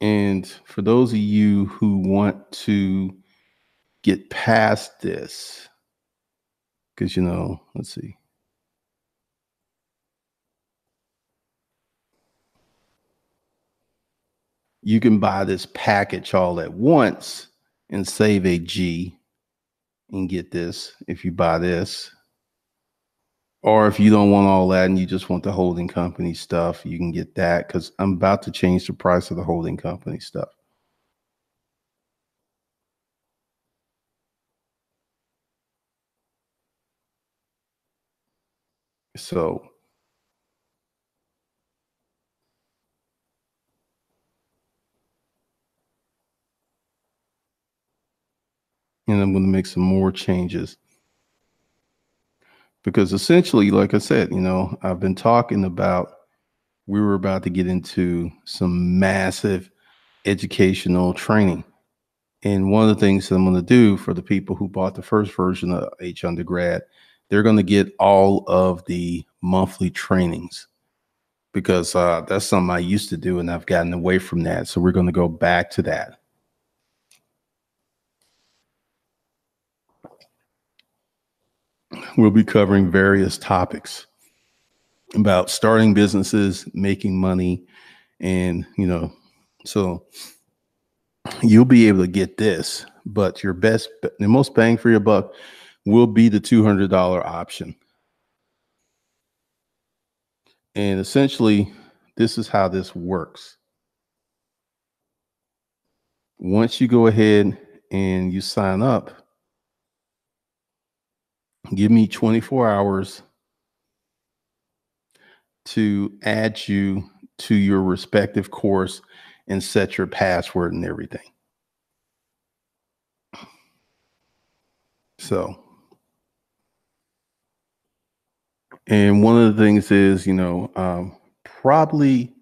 And for those of you who want to get past this, because, you know, let's see. You can buy this package all at once and save a G and get this if you buy this. Or if you don't want all that and you just want the holding company stuff, you can get that because I'm about to change the price of the holding company stuff. So and I'm going to make some more changes. Because essentially, like I said, you know, I've been talking about we were about to get into some massive educational training. And one of the things that I'm going to do for the people who bought the first version of H undergrad, they're going to get all of the monthly trainings because uh, that's something I used to do and I've gotten away from that. So we're going to go back to that. we'll be covering various topics about starting businesses, making money, and you know, so you'll be able to get this, but your best, the most bang for your buck will be the $200 option. And essentially, this is how this works. Once you go ahead and you sign up, give me 24 hours to add you to your respective course and set your password and everything. So, and one of the things is, you know, um, probably,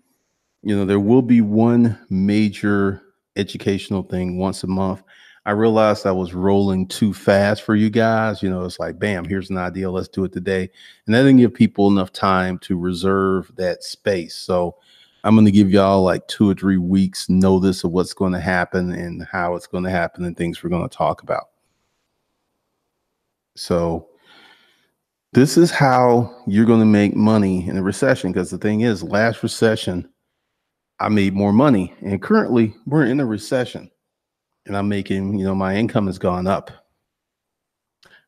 you know, there will be one major educational thing once a month I realized I was rolling too fast for you guys. You know, it's like, bam, here's an idea. Let's do it today. And that didn't give people enough time to reserve that space. So I'm going to give y'all like two or three weeks notice of what's going to happen and how it's going to happen and things we're going to talk about. So this is how you're going to make money in a recession. Because the thing is, last recession, I made more money. And currently, we're in a recession and I'm making, you know, my income has gone up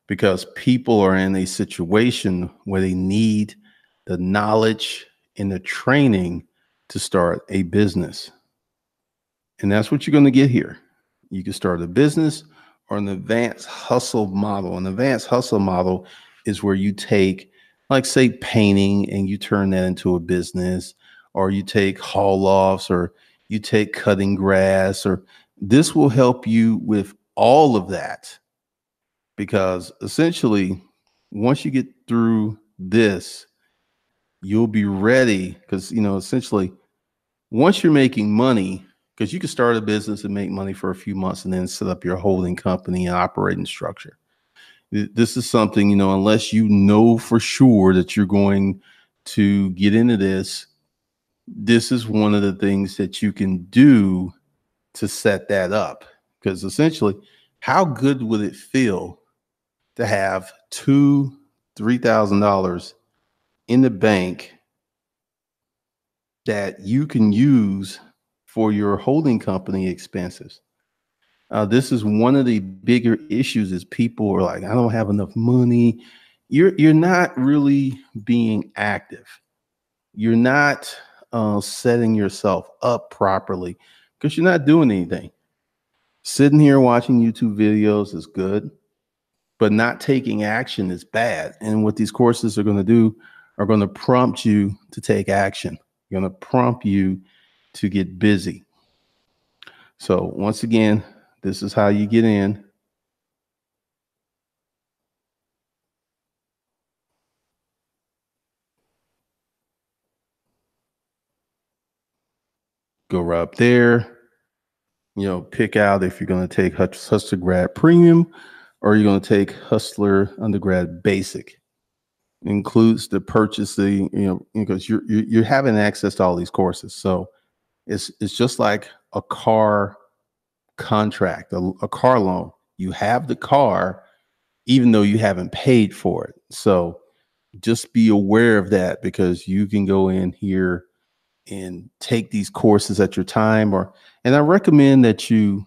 because people are in a situation where they need the knowledge and the training to start a business. And that's what you're going to get here. You can start a business or an advanced hustle model. An advanced hustle model is where you take, like, say, painting and you turn that into a business, or you take haul offs, or you take cutting grass, or this will help you with all of that because essentially, once you get through this, you'll be ready. Because, you know, essentially, once you're making money, because you can start a business and make money for a few months and then set up your holding company and operating structure. This is something, you know, unless you know for sure that you're going to get into this, this is one of the things that you can do to set that up. Because essentially, how good would it feel to have two, three thousand dollars in the bank that you can use for your holding company expenses? Uh, this is one of the bigger issues is people are like, I don't have enough money. You're you're not really being active. You're not uh, setting yourself up properly because you're not doing anything. Sitting here watching YouTube videos is good, but not taking action is bad. And what these courses are going to do are going to prompt you to take action. They're going to prompt you to get busy. So, once again, this is how you get in. Go right up there you know, pick out if you're going to take Hustler Grad Premium or you're going to take Hustler Undergrad Basic. Includes the purchase, the you know, because you're you're having access to all these courses. So it's it's just like a car contract, a, a car loan. You have the car, even though you haven't paid for it. So just be aware of that because you can go in here and take these courses at your time or and I recommend that you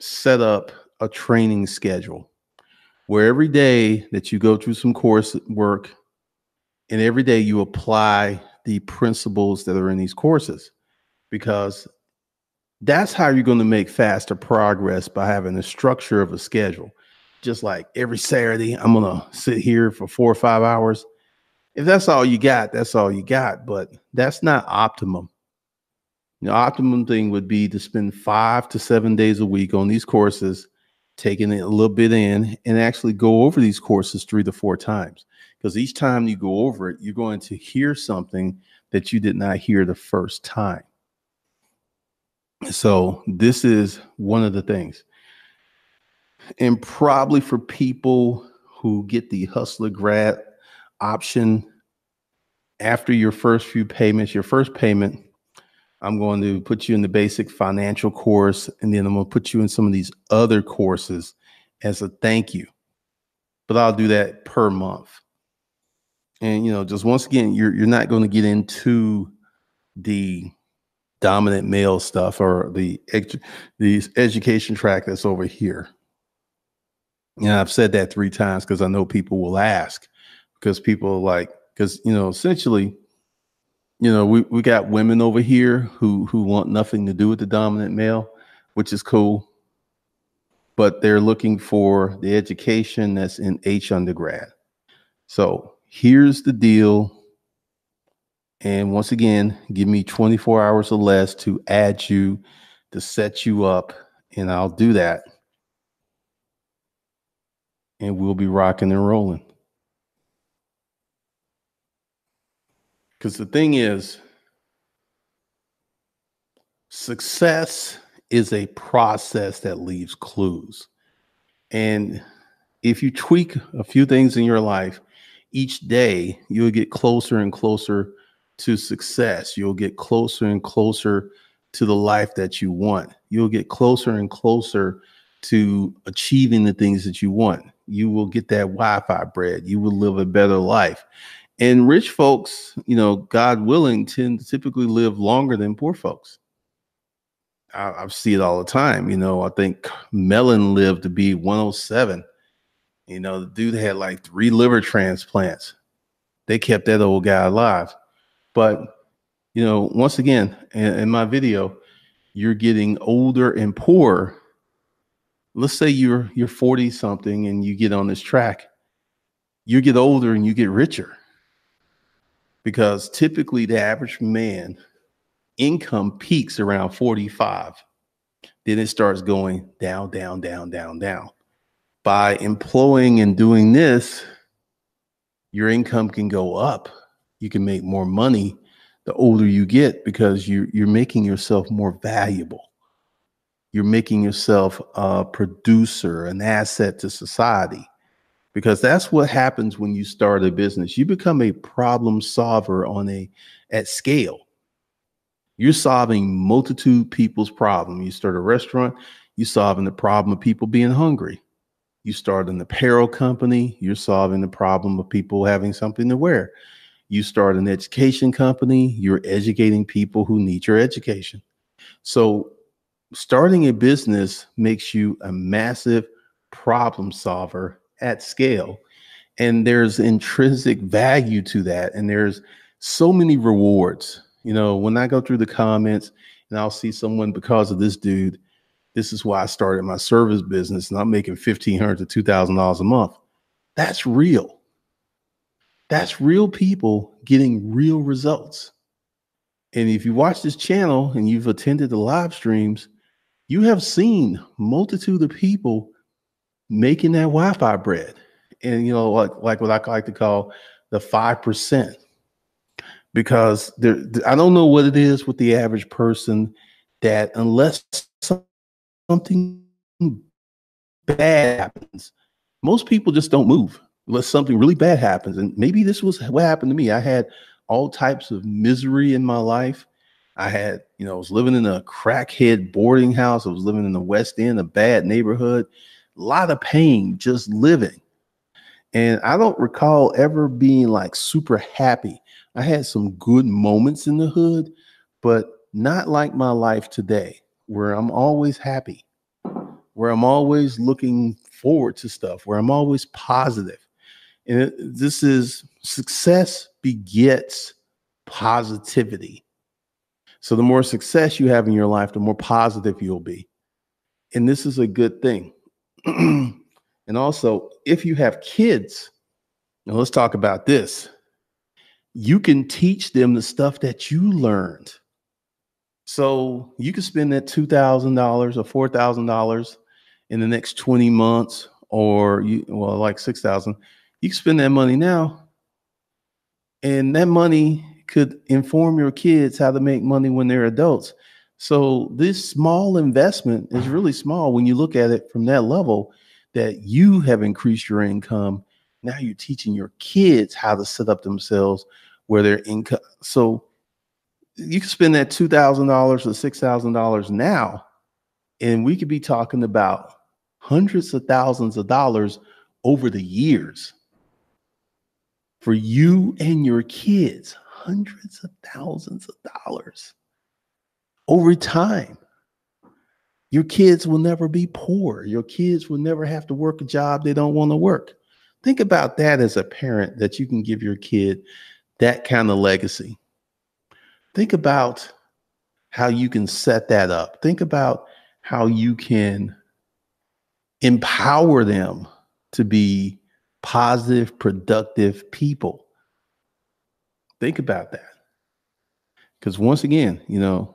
set up a training schedule where every day that you go through some course work and every day you apply the principles that are in these courses because that's how you're going to make faster progress by having the structure of a schedule just like every saturday i'm going to sit here for four or five hours if that's all you got, that's all you got. But that's not optimum. The optimum thing would be to spend five to seven days a week on these courses, taking it a little bit in, and actually go over these courses three to four times. Because each time you go over it, you're going to hear something that you did not hear the first time. So, this is one of the things. And probably for people who get the Hustler grad option after your first few payments, your first payment, I'm going to put you in the basic financial course, and then I'm going to put you in some of these other courses as a thank you. But I'll do that per month. And you know, just once again, you're you're not going to get into the dominant male stuff or the the education track that's over here. And I've said that three times because I know people will ask because people like because you know essentially you know we, we got women over here who who want nothing to do with the dominant male which is cool but they're looking for the education that's in h undergrad so here's the deal and once again give me 24 hours or less to add you to set you up and i'll do that and we'll be rocking and rolling Because the thing is, success is a process that leaves clues. And if you tweak a few things in your life each day, you'll get closer and closer to success. You'll get closer and closer to the life that you want. You'll get closer and closer to achieving the things that you want. You will get that Wi Fi bread. You will live a better life. And rich folks, you know, God willing, tend to typically live longer than poor folks. I, I see it all the time. You know, I think Mellon lived to be 107. You know, the dude had like three liver transplants. They kept that old guy alive. But, you know, once again, in, in my video, you're getting older and poor. Let's say you're you're 40 something and you get on this track. You get older and you get richer because typically the average man income peaks around 45 then it starts going down down down down down by employing and doing this, your income can go up. You can make more money the older you get because you you're making yourself more valuable. You're making yourself a producer, an asset to society. Because that's what happens when you start a business. You become a problem solver on a at scale. You're solving multitude people's problem. You start a restaurant, you're solving the problem of people being hungry. You start an apparel company, you're solving the problem of people having something to wear. You start an education company, you're educating people who need your education. So, starting a business makes you a massive problem solver at scale. And there's intrinsic value to that. And there's so many rewards. You know, when I go through the comments and I'll see someone because of this dude, this is why I started my service business and I'm making 1,500 to $2,000 a month. That's real. That's real people getting real results. And if you watch this channel and you've attended the live streams, you have seen multitude of people making that Wi-Fi bread. And you know, like, like what I like to call the five percent. Because there, I don't know what it is with the average person that unless something bad happens, most people just don't move unless something really bad happens. And maybe this was what happened to me. I had all types of misery in my life. I had, you know, I was living in a crackhead boarding house. I was living in the West End, a bad neighborhood, a lot of pain just living. And I don't recall ever being like super happy. I had some good moments in the hood, but not like my life today, where I'm always happy, where I'm always looking forward to stuff, where I'm always positive. And it, this is success begets positivity. So the more success you have in your life, the more positive you'll be. And this is a good thing. (clears throat) and also, if you have kids, now let's talk about this. You can teach them the stuff that you learned. So you can spend that $2,000 or $4,000 in the next 20 months or you well like 6,000 you can spend that money now, and that money could inform your kids how to make money when they're adults. So this small investment is really small when you look at it from that level that you have increased your income. Now you're teaching your kids how to set up themselves where their income. So you can spend that two thousand dollars or six thousand dollars now, and we could be talking about hundreds of thousands of dollars over the years for you and your kids hundreds of thousands of dollars over time. Your kids will never be poor. Your kids will never have to work a job they don't want to work. Think about that as a parent that you can give your kid that kind of legacy. Think about how you can set that up. Think about how you can empower them to be positive, productive people. Think about that. Because once again, you know,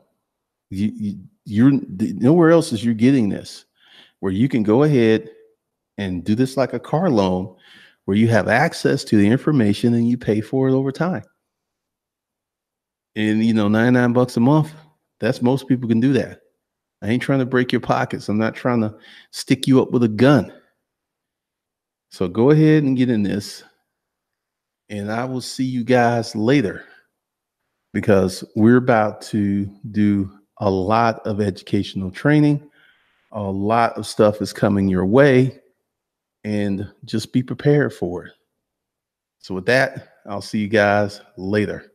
you, you you're nowhere else is you're getting this where you can go ahead and do this like a car loan where you have access to the information and you pay for it over time. And you know, 99 bucks a month, that's most people can do that. I ain't trying to break your pockets. I'm not trying to stick you up with a gun. So go ahead and get in this. And I will see you guys later because we're about to do a lot of educational training. A lot of stuff is coming your way. And just be prepared for it. So, with that, I'll see you guys later.